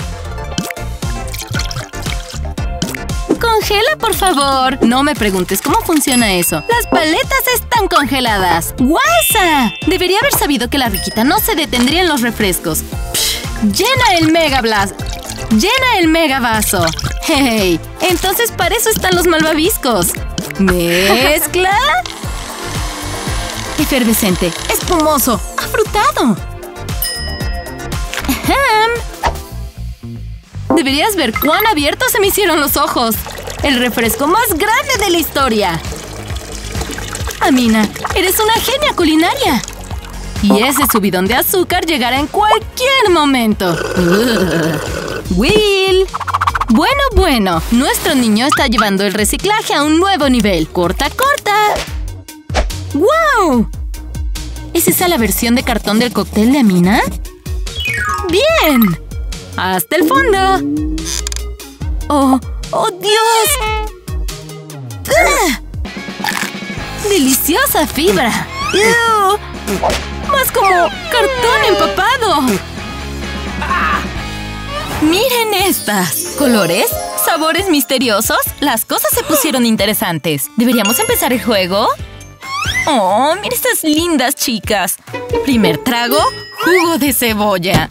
¡Congela, por favor! No me preguntes cómo funciona eso. ¡Las paletas están congeladas! ¡Guasa! Debería haber sabido que la riquita no se detendría en los refrescos. ¡Llena el Mega Blast! ¡Llena el mega vaso! ¡Hey! Entonces para eso están los malvaviscos. ¿Mezcla? Efervescente, espumoso, afrutado. Deberías ver cuán abiertos se me hicieron los ojos. El refresco más grande de la historia. Amina, eres una genia culinaria. Y ese subidón de azúcar llegará en cualquier momento. Will. Bueno, bueno. Nuestro niño está llevando el reciclaje a un nuevo nivel. ¡Corta, corta! ¡Wow! ¿Es esa la versión de cartón del cóctel de Amina? ¡Bien! ¡Hasta el fondo! ¡Oh! ¡Oh, Dios! ¡Ah! ¡Deliciosa fibra! ¡Más como cartón empapado! ¡Miren estas! ¿Colores? ¿Sabores misteriosos? Las cosas se pusieron interesantes. ¿Deberíamos empezar el juego? ¡Oh, mira estas lindas chicas! Primer trago, jugo de cebolla.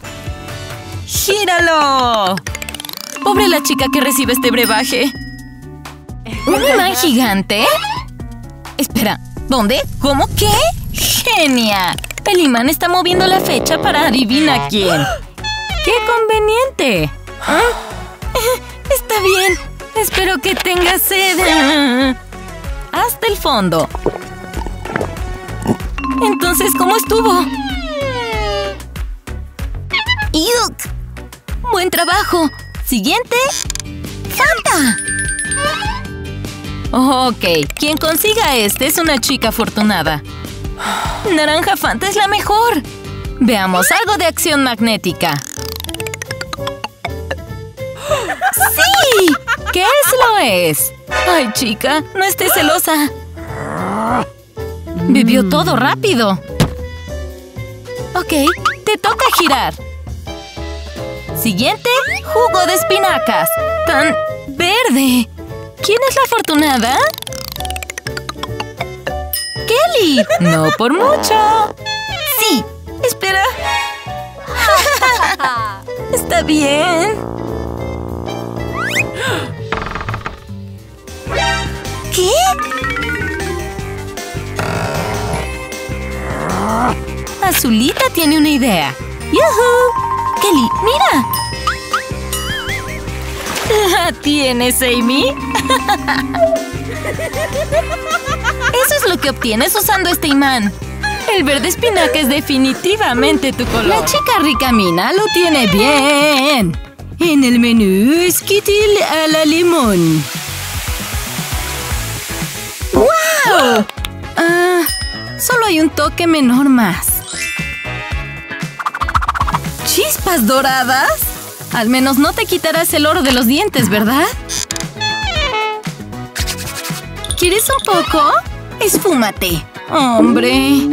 ¡Gíralo! Pobre la chica que recibe este brebaje. ¿Un imán gigante? Espera, ¿dónde? ¿Cómo qué? ¡Genia! El imán está moviendo la fecha para adivina quién. ¡Qué conveniente! ¿Ah? Está bien. Espero que tenga sed. Hasta el fondo. Entonces, ¿cómo estuvo? ¡Yuk! ¡Buen trabajo! ¿Siguiente? ¡Fanta! Ok, quien consiga este es una chica afortunada. Naranja Fanta es la mejor. Veamos algo de acción magnética. ¡Sí! ¿Qué es lo es? Ay, chica, no estés celosa. Bebió todo rápido. Ok, te toca girar. Siguiente, jugo de espinacas. Tan verde. ¿Quién es la afortunada? ¡Kelly! No por mucho. Sí. Espera. Está bien. ¿Qué? Azulita tiene una idea. ¡Yuhu! ¡Kelly, mira! ¿La tienes, Amy? Eso es lo que obtienes usando este imán. El verde espinaca es definitivamente tu color. La chica ricamina lo tiene bien. En el menú, Skittle a la limón. ¡Wow! Ah, solo hay un toque menor más. ¿Chispas doradas? Al menos no te quitarás el oro de los dientes, ¿verdad? ¿Quieres un poco? Esfúmate. ¡Hombre!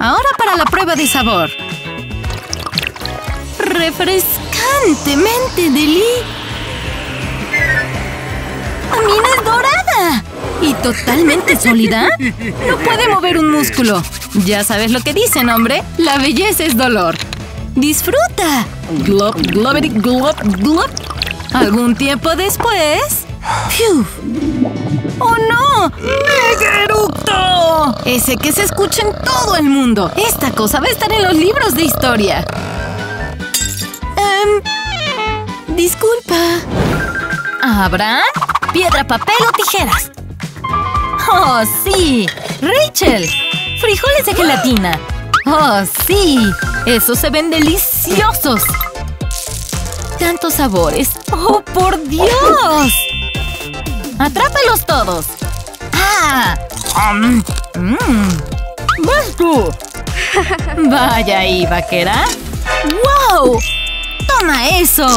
Ahora para la prueba de sabor. ¡Refrescantemente deli! ¡Amina es dorada! ¿Y totalmente sólida? No puede mover un músculo. Ya sabes lo que dicen, hombre. La belleza es dolor. ¡Disfruta! ¡Glop, globity, glop, glop! ¿Algún tiempo después? ¡Piu! ¡Oh, no! ¡Mega eructo! Ese que se escucha en todo el mundo. Esta cosa va a estar en los libros de historia. Em, disculpa. ¿Habrá? ¿Piedra, papel o tijeras? ¡Oh, sí! ¡Rachel! ¡Frijoles de gelatina! ¡Oh, sí! ¡Esos se ven deliciosos! ¡Tantos sabores! ¡Oh, por Dios! ¡Atrápalos todos! ¡Ah! Um, mm. ¡Vas tú! Vaya ahí, vaquera. ¡Wow! ¡Toma eso!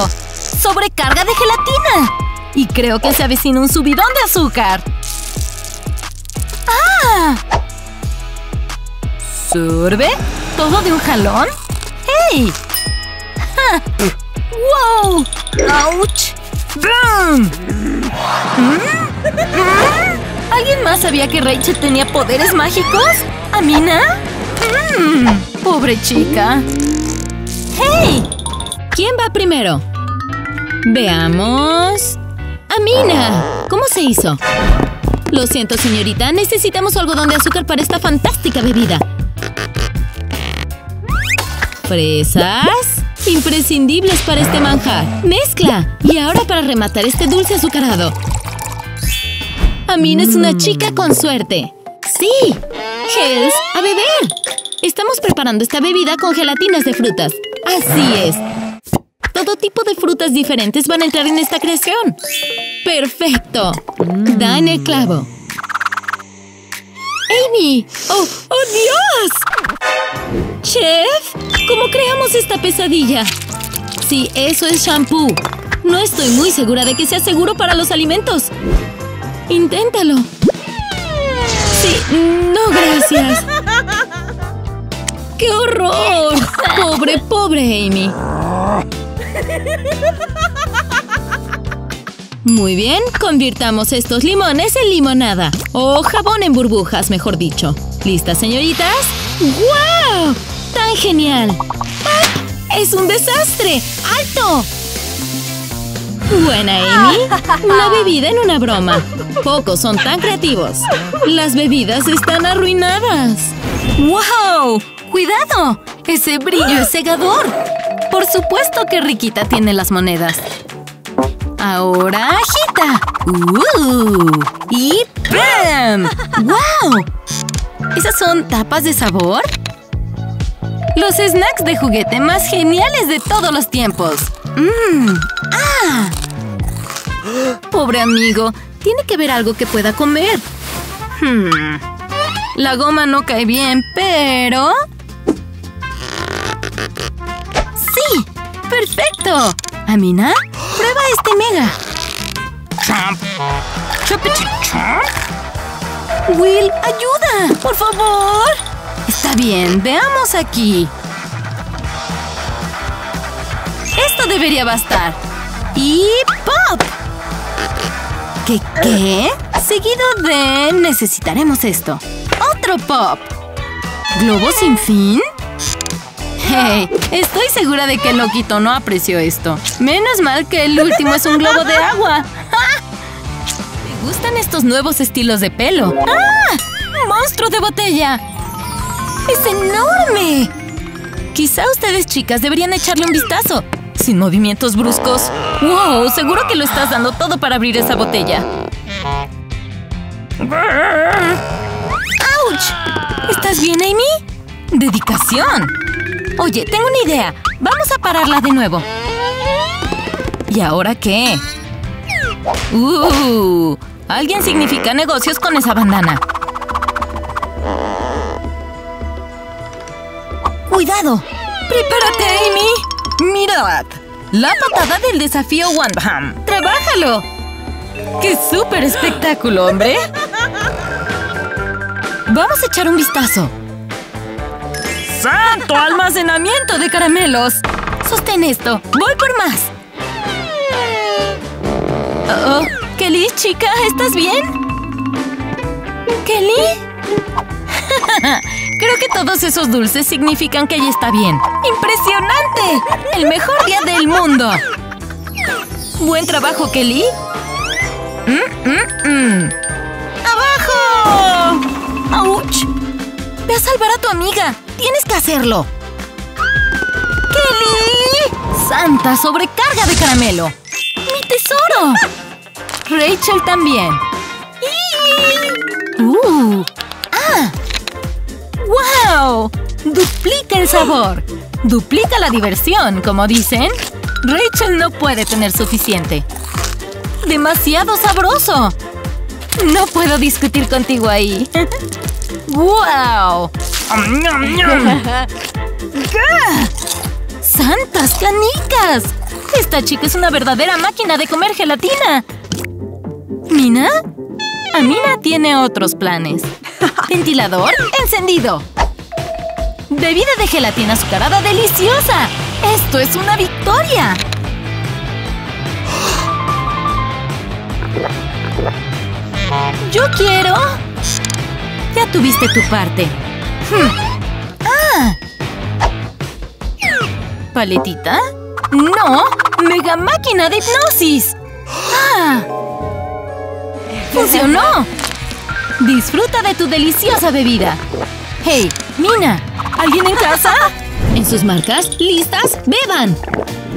¡Sobrecarga de gelatina! Y creo que se avecina un subidón de azúcar. ¡Ah! ¿Surbe? ¿Todo de un jalón? ¡Hey! ¡Ja! ¡Wow! ¡Ouch! ¡Brum! ¿Mm? ¿Mm? ¿Alguien más sabía que Rachel tenía poderes mágicos? ¿Amina? Mm, ¡Pobre chica! ¡Hey! ¿Quién va primero? Veamos... ¡Amina! ¿Cómo se hizo? Lo siento, señorita. Necesitamos algodón de azúcar para esta fantástica bebida. Fresas. Imprescindibles para este manjar. ¡Mezcla! Y ahora para rematar este dulce azucarado. Amina es una chica con suerte. ¡Sí! ¡Hells, a beber! Estamos preparando esta bebida con gelatinas de frutas. ¡Así es! Todo tipo de frutas diferentes van a entrar en esta creación. ¡Perfecto! Da en el clavo. ¡Amy! ¡Oh, oh Dios! ¡Chef! ¿Cómo creamos esta pesadilla? Sí, eso es shampoo. No estoy muy segura de que sea seguro para los alimentos. Inténtalo. Sí, no gracias. ¡Qué horror! Pobre, pobre Amy. Muy bien, convirtamos estos limones en limonada. O jabón en burbujas, mejor dicho. ¿Listas, señoritas? ¡Guau! ¡Tan genial! ¡Ah! ¡Es un desastre! ¡Alto! Buena, Amy. Una bebida en una broma. Pocos son tan creativos. Las bebidas están arruinadas. ¡Wow! ¡Cuidado! Ese brillo es cegador. Por supuesto que Riquita tiene las monedas. Ahora agita. ¡Uh! ¡Y ¡pam! ¡Wow! ¿Esas son tapas de sabor? Los snacks de juguete más geniales de todos los tiempos. ¡Mmm! ¡Ah! Pobre amigo. Tiene que ver algo que pueda comer. Hmm. La goma no cae bien, pero... ¡Perfecto! Amina, prueba este mega. Will, ayuda, por favor. Está bien, veamos aquí. Esto debería bastar. Y ¡pop! ¿Qué qué? Seguido de... necesitaremos esto. ¡Otro pop! ¿Globo sin fin? Hey, estoy segura de que loquito no apreció esto. Menos mal que el último es un globo de agua. Me gustan estos nuevos estilos de pelo. ¡Ah! ¡Monstruo de botella! ¡Es enorme! Quizá ustedes, chicas, deberían echarle un vistazo. Sin movimientos bruscos. ¡Wow! Seguro que lo estás dando todo para abrir esa botella. ¡Auch! ¿Estás bien, Amy? ¡Dedicación! Oye, tengo una idea. Vamos a pararla de nuevo. ¿Y ahora qué? ¡Uh! Alguien significa negocios con esa bandana. ¡Cuidado! ¡Prepárate, Amy! ¡Mirad! La patada del desafío One. ¡Trabájalo! ¡Qué súper espectáculo, hombre! Vamos a echar un vistazo. ¡Santo almacenamiento de caramelos! Sostén esto. Voy por más. Oh, Kelly, chica, ¿estás bien? ¿Kelly? Creo que todos esos dulces significan que ella está bien. ¡Impresionante! ¡El mejor día del mundo! Buen trabajo, Kelly. Mm, mm, mm. ¡Abajo! ¡Auch! Ve a salvar a tu amiga. Tienes que hacerlo. ¡Kelly! ¡Santa sobrecarga de caramelo! ¡Mi tesoro! Rachel también. ¡Uh! ¡Ah! ¡Wow! Duplica el sabor. Duplica la diversión, como dicen. Rachel no puede tener suficiente. ¡Demasiado sabroso! No puedo discutir contigo ahí. ¡Wow! ¡Santas canicas! Esta chica es una verdadera máquina de comer gelatina. ¿Mina? Amina tiene otros planes. Ventilador encendido. Bebida de gelatina azucarada deliciosa. ¡Esto es una victoria! ¡Yo quiero! Ya tuviste tu parte. Hmm. ¿Paletita? ¡No! ¡Mega máquina de hipnosis! ¡Ah! ¡Funcionó! Disfruta de tu deliciosa bebida. ¡Hey! ¡Mina! ¿Alguien en casa? En sus marcas, listas, beban.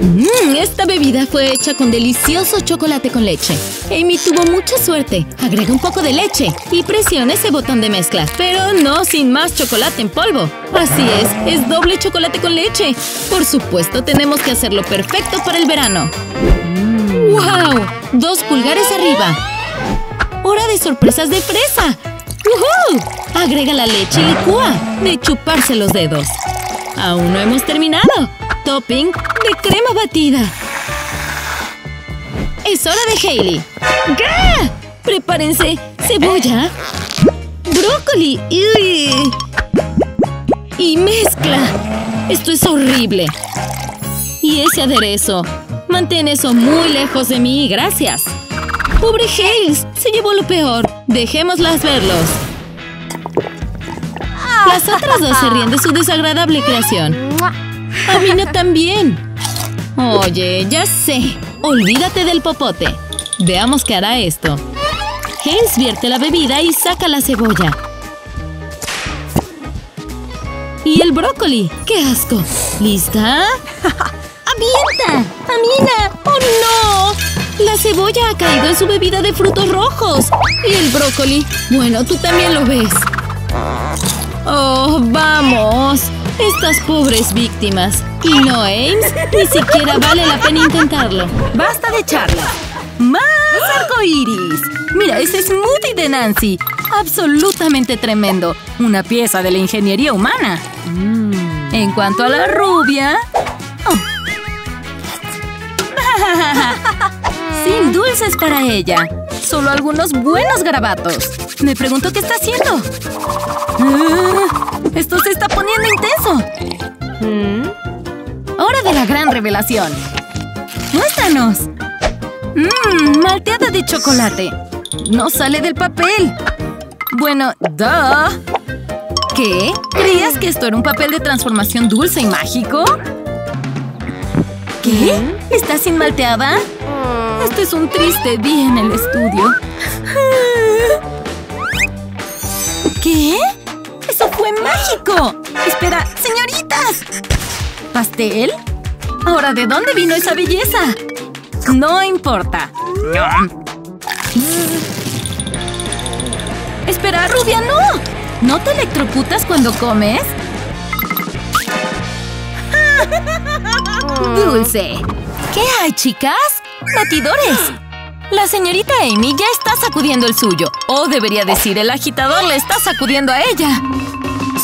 Mmm, esta bebida fue hecha con delicioso chocolate con leche. Amy tuvo mucha suerte. Agrega un poco de leche y presione ese botón de mezcla. Pero no sin más chocolate en polvo. Así es, es doble chocolate con leche. Por supuesto, tenemos que hacerlo perfecto para el verano. ¡Wow! Dos pulgares arriba. ¡Hora de sorpresas de fresa! ¡Woohoo! Agrega la leche y licúa. De chuparse los dedos. Aún no hemos terminado. Topping de crema batida. Es hora de Hailey. ¡Gah! Prepárense. Cebolla. Brócoli. Y mezcla. Esto es horrible. Y ese aderezo. Mantén eso muy lejos de mí, gracias. ¡Pobre Hales! Se llevó lo peor. Dejémoslas verlos. Las otras dos se ríen de su desagradable creación. Amina también. Oye, ya sé. Olvídate del popote. Veamos qué hará esto. Hales vierte la bebida y saca la cebolla. ¿Y el brócoli? ¡Qué asco! ¿Lista? ¡Avienta! ¡Amina! ¡Oh, no! La cebolla ha caído en su bebida de frutos rojos. ¿Y el brócoli? Bueno, tú también lo ves. ¡Oh, vamos! Estas pobres víctimas. Y no, Ames, ni siquiera vale la pena intentarlo. ¡Basta de charla! ¡Más arcoíris! Mira ese smoothie de Nancy. Absolutamente tremendo. Una pieza de la ingeniería humana. En cuanto a la rubia... oh. Sin dulces para ella. Solo algunos buenos garabatos. Me pregunto qué está haciendo. Ah, esto se está poniendo intenso. Hora de la gran revelación. ¡Muéstranos! Mmm, malteada de chocolate. No sale del papel. Bueno, duh. ¿Qué? ¿Creías que esto era un papel de transformación dulce y mágico? ¿Qué? ¿Estás sin malteada? Este es un triste día en el estudio. ¿Qué? ¡Eso fue mágico! Espera, señoritas. ¿Pastel? Ahora, ¿de dónde vino esa belleza? No importa. Espera, Rubia, no. ¿No te electrocutas cuando comes? Dulce. ¿Qué hay, chicas? ¡Batidores! La señorita Amy ya está sacudiendo el suyo. O debería decir, el agitador le está sacudiendo a ella.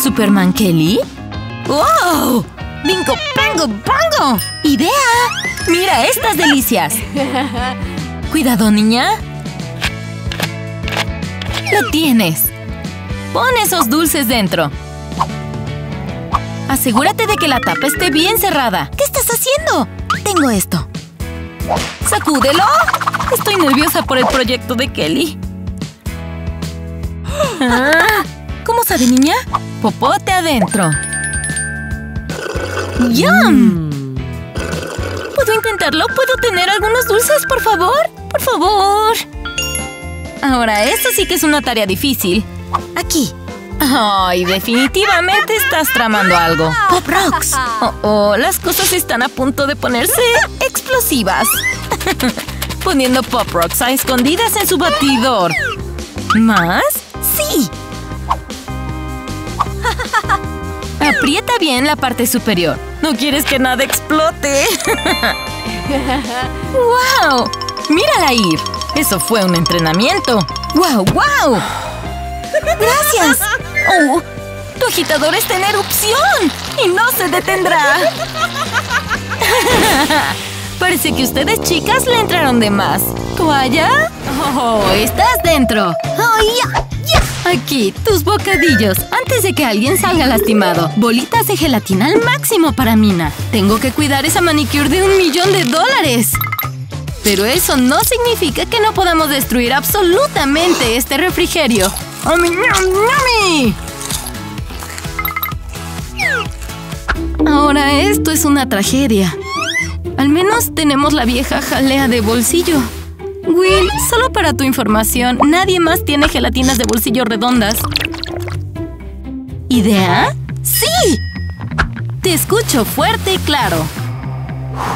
¿Superman Kelly? ¡Wow! ¡Bingo, bango, bango! ¡Idea! ¡Mira estas delicias! Cuidado, niña. Lo tienes. Pon esos dulces dentro. Asegúrate de que la tapa esté bien cerrada. ¿Qué estás haciendo? Tengo esto. ¡Sacúdelo! Estoy nerviosa por el proyecto de Kelly. Ah, ¿Cómo sabe, niña? Popote adentro. ¡Yum! ¿Puedo intentarlo? ¿Puedo tener algunos dulces, por favor? ¡Por favor! Ahora, esto sí que es una tarea difícil. Aquí. ¡Ay, definitivamente estás tramando algo! ¡Pop Rocks! Oh, oh, las cosas están a punto de ponerse explosivas. Poniendo Pop Rocks a escondidas en su batidor. ¿Más? ¡Sí! Aprieta bien la parte superior. No quieres que nada explote. ¡Wow! ¡Mírala ir! Eso fue un entrenamiento. ¡Wow, wow! ¡Gracias! ¡Oh! ¡Tu agitador está en erupción! ¡Y no se detendrá! Parece que ustedes, chicas, le entraron de más. ¿Toalla? ¡Oh! ¡Estás dentro! ¡Oh, ya! ¡Ya! Aquí, tus bocadillos, antes de que alguien salga lastimado. Bolitas de gelatina al máximo para Mina. Tengo que cuidar esa manicure de un millón de dólares. Pero eso no significa que no podamos destruir absolutamente este refrigerio. ¡Ami, ami! Ahora esto es una tragedia. Al menos tenemos la vieja jalea de bolsillo. Will, solo para tu información, nadie más tiene gelatinas de bolsillo redondas. ¿Idea? ¡Sí! Te escucho fuerte y claro.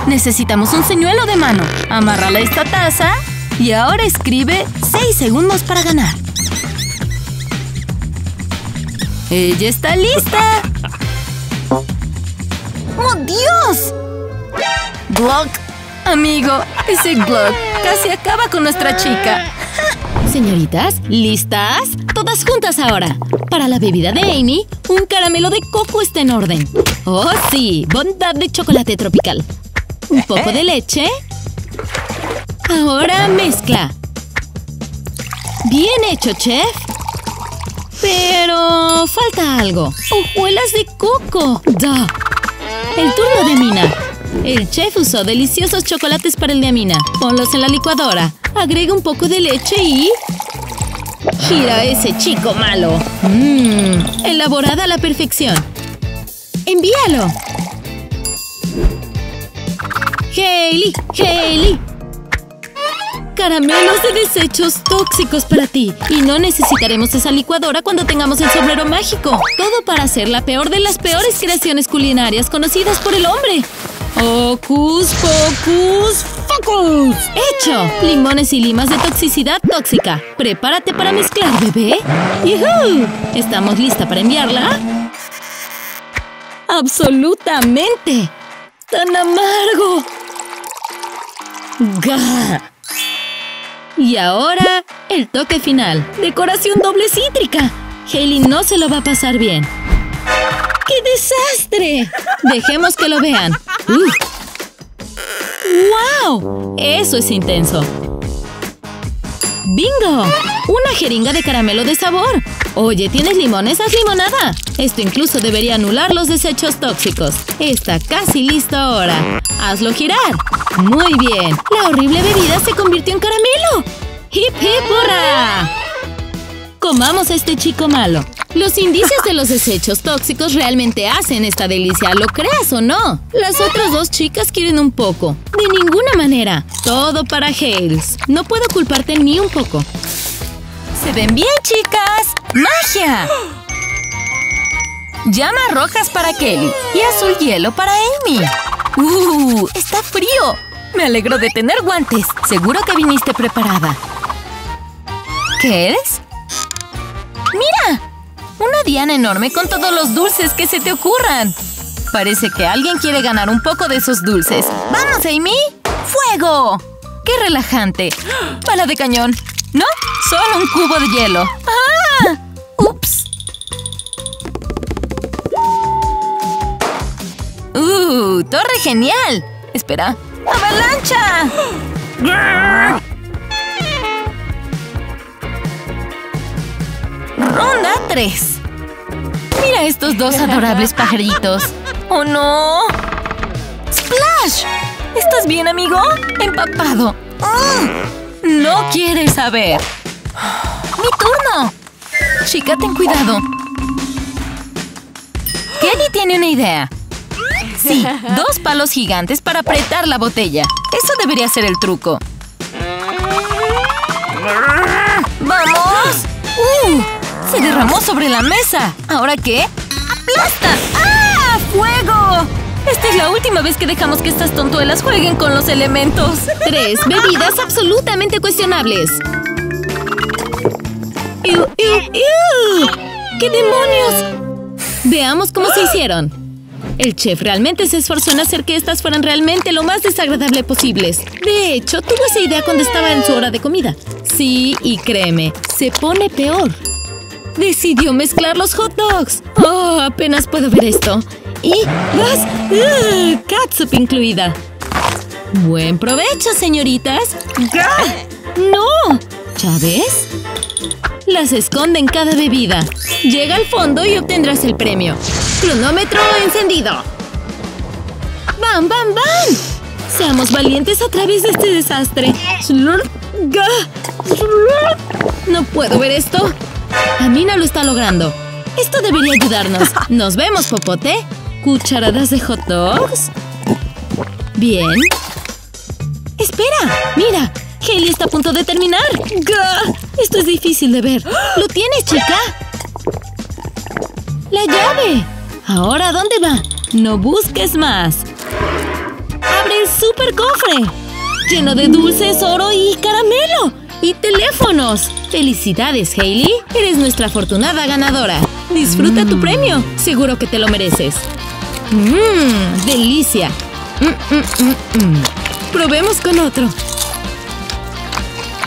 Necesitamos un señuelo de mano. Amárrala esta taza y ahora escribe 6 segundos para ganar. ¡Ella está lista! ¡Oh, Dios! Glock. Amigo, ese Glock casi acaba con nuestra chica. Señoritas, ¿listas? Todas juntas ahora. Para la bebida de Amy, un caramelo de coco está en orden. Oh, sí, bondad de chocolate tropical. Un poco de leche. Ahora mezcla. Bien hecho, chef. Pero falta algo. Hojuelas de coco. ¡Duh! El turno de Mina. El chef usó deliciosos chocolates para el de Amina. Ponlos en la licuadora. Agrega un poco de leche y... Gira ese chico malo. Mmm, elaborada a la perfección. ¡Envíalo! ¡Hailey! ¡Hailey! Caramelos de desechos tóxicos para ti. Y no necesitaremos esa licuadora cuando tengamos el sombrero mágico. Todo para hacer la peor de las peores creaciones culinarias conocidas por el hombre. ¡Hocus pocus focus! ¡Hecho! Limones y limas de toxicidad tóxica. Prepárate para mezclar, bebé. ¡Yuhu! ¿Estamos lista para enviarla? ¡Absolutamente! ¡Tan amargo! ¡Gah! Y ahora, el toque final. Decoración doble cítrica. Hailey no se lo va a pasar bien. ¡Qué desastre! Dejemos que lo vean. ¡Wow! Eso es intenso. ¡Bingo! Una jeringa de caramelo de sabor. Oye, ¿tienes limones? ¡Haz limonada! Esto incluso debería anular los desechos tóxicos. Está casi listo ahora. ¡Hazlo girar! ¡Muy bien! La horrible bebida se convirtió en caramelo. ¡Hip hip hurra! Comamos a este chico malo. Los indicios de los desechos tóxicos realmente hacen esta delicia, lo creas o no. Las otras dos chicas quieren un poco. De ninguna manera. Todo para Hales. No puedo culparte ni un poco. ¡Se ven bien, chicas! ¡Magia! Llamas rojas para Kelly y azul hielo para Amy. ¡Uh! ¡Está frío! Me alegro de tener guantes. Seguro que viniste preparada. ¿Qué es? ¡Mira! Una diana enorme con todos los dulces que se te ocurran. Parece que alguien quiere ganar un poco de esos dulces. ¡Vamos, Amy! ¡Fuego! ¡Qué relajante! ¡Bala de cañón! ¿No? Solo un cubo de hielo. ¡Ah! ¡Ups! ¡Uh! ¡Torre genial! Espera. ¡Avalancha! Ronda 3. Mira estos dos adorables pajaritos. ¡Oh, no! ¡Splash! ¿Estás bien, amigo? Empapado. ¡Ah! No quieres saber. ¡Mi turno! Chica, ten cuidado. Kelly tiene una idea. Sí, dos palos gigantes para apretar la botella. Eso debería ser el truco. ¡Vamos! ¡Uh! Se derramó sobre la mesa. ¿Ahora qué? ¡Aplasta! ¡Ah! ¡Fuego! Esta es la última vez que dejamos que estas tontuelas jueguen con los elementos. Tres bebidas absolutamente cuestionables. Qué demonios! Veamos cómo se hicieron. El chef realmente se esforzó en hacer que estas fueran realmente lo más desagradable posibles. De hecho, tuvo esa idea cuando estaba en su hora de comida. Sí, y créeme, se pone peor. Decidió mezclar los hot dogs. Oh, apenas puedo ver esto. Y ¡vas! ¡Uh! catsup incluida. Buen provecho, señoritas. ¡No! ¿Ya ves? Las esconde en cada bebida. Llega al fondo y obtendrás el premio. Cronómetro encendido. ¡Bam, bam, bam! Seamos valientes a través de este desastre. No puedo ver esto. Amina lo está logrando. Esto debería ayudarnos. Nos vemos, Popote. ¿Cucharadas de hot dogs? Bien. ¡Espera! ¡Mira! Haley está a punto de terminar. ¡Gah! Esto es difícil de ver. ¿Lo tienes, chica? ¡La llave! ¿Ahora dónde va? No busques más. ¡Abre el super cofre! Lleno de dulces, oro y caramelo. ¡Y teléfonos! ¡Felicidades, Hailey! Eres nuestra afortunada ganadora. Disfruta tu premio. Seguro que te lo mereces. ¡Mmm! ¡Delicia! Mm, mm, mm, Probemos con otro.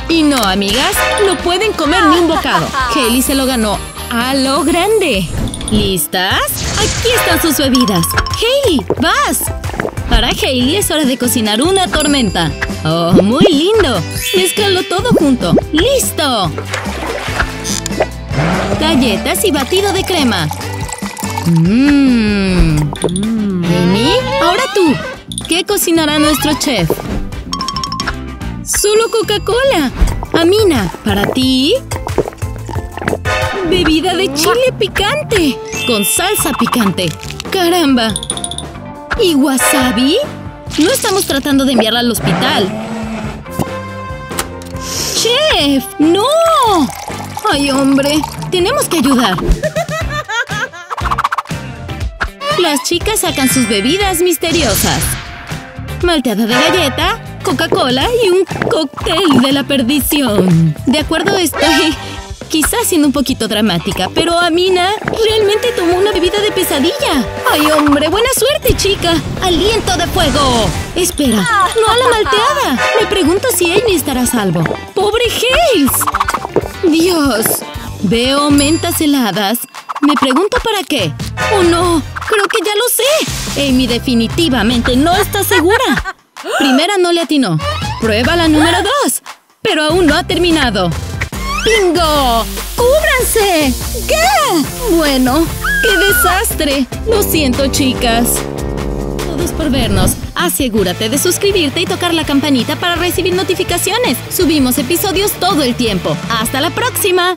Y no, amigas, no pueden comer ni un bocado. Hailey se lo ganó a lo grande. ¿Listas? Aquí están sus bebidas. ¡Hailey, vas! Para Hailey es hora de cocinar una tormenta. ¡Oh, muy lindo! Mézclalo todo junto. ¡Listo! Galletas y batido de crema. Mmm. ¿Amy? Ahora tú. ¿Qué cocinará nuestro chef? Solo Coca-Cola. Amina, ¿para ti? Bebida de chile picante. Con salsa picante. ¡Caramba! ¿Y wasabi? No estamos tratando de enviarla al hospital. ¡Chef! ¡No! ¡Ay, hombre! Tenemos que ayudar. Las chicas sacan sus bebidas misteriosas. Malteada de galleta, Coca-Cola y un cóctel de la perdición. De acuerdo, estoy Quizás siendo un poquito dramática, pero Amina realmente tomó una bebida de pesadilla. ¡Ay, hombre! ¡Buena suerte, chica! ¡Aliento de fuego! Espera, no a la malteada. Me pregunto si Amy estará a salvo. ¡Pobre Hales! ¡Dios! Veo mentas heladas. Me pregunto para qué. ¡Oh, no! Creo que ya lo sé. Amy definitivamente no está segura. Primera no le atinó. Prueba la número dos. Pero aún no ha terminado. ¡Bingo! ¡Cúbranse! ¿Qué? Bueno, ¡qué desastre! Lo siento, chicas. Todos por vernos. Asegúrate de suscribirte y tocar la campanita para recibir notificaciones. Subimos episodios todo el tiempo. ¡Hasta la próxima!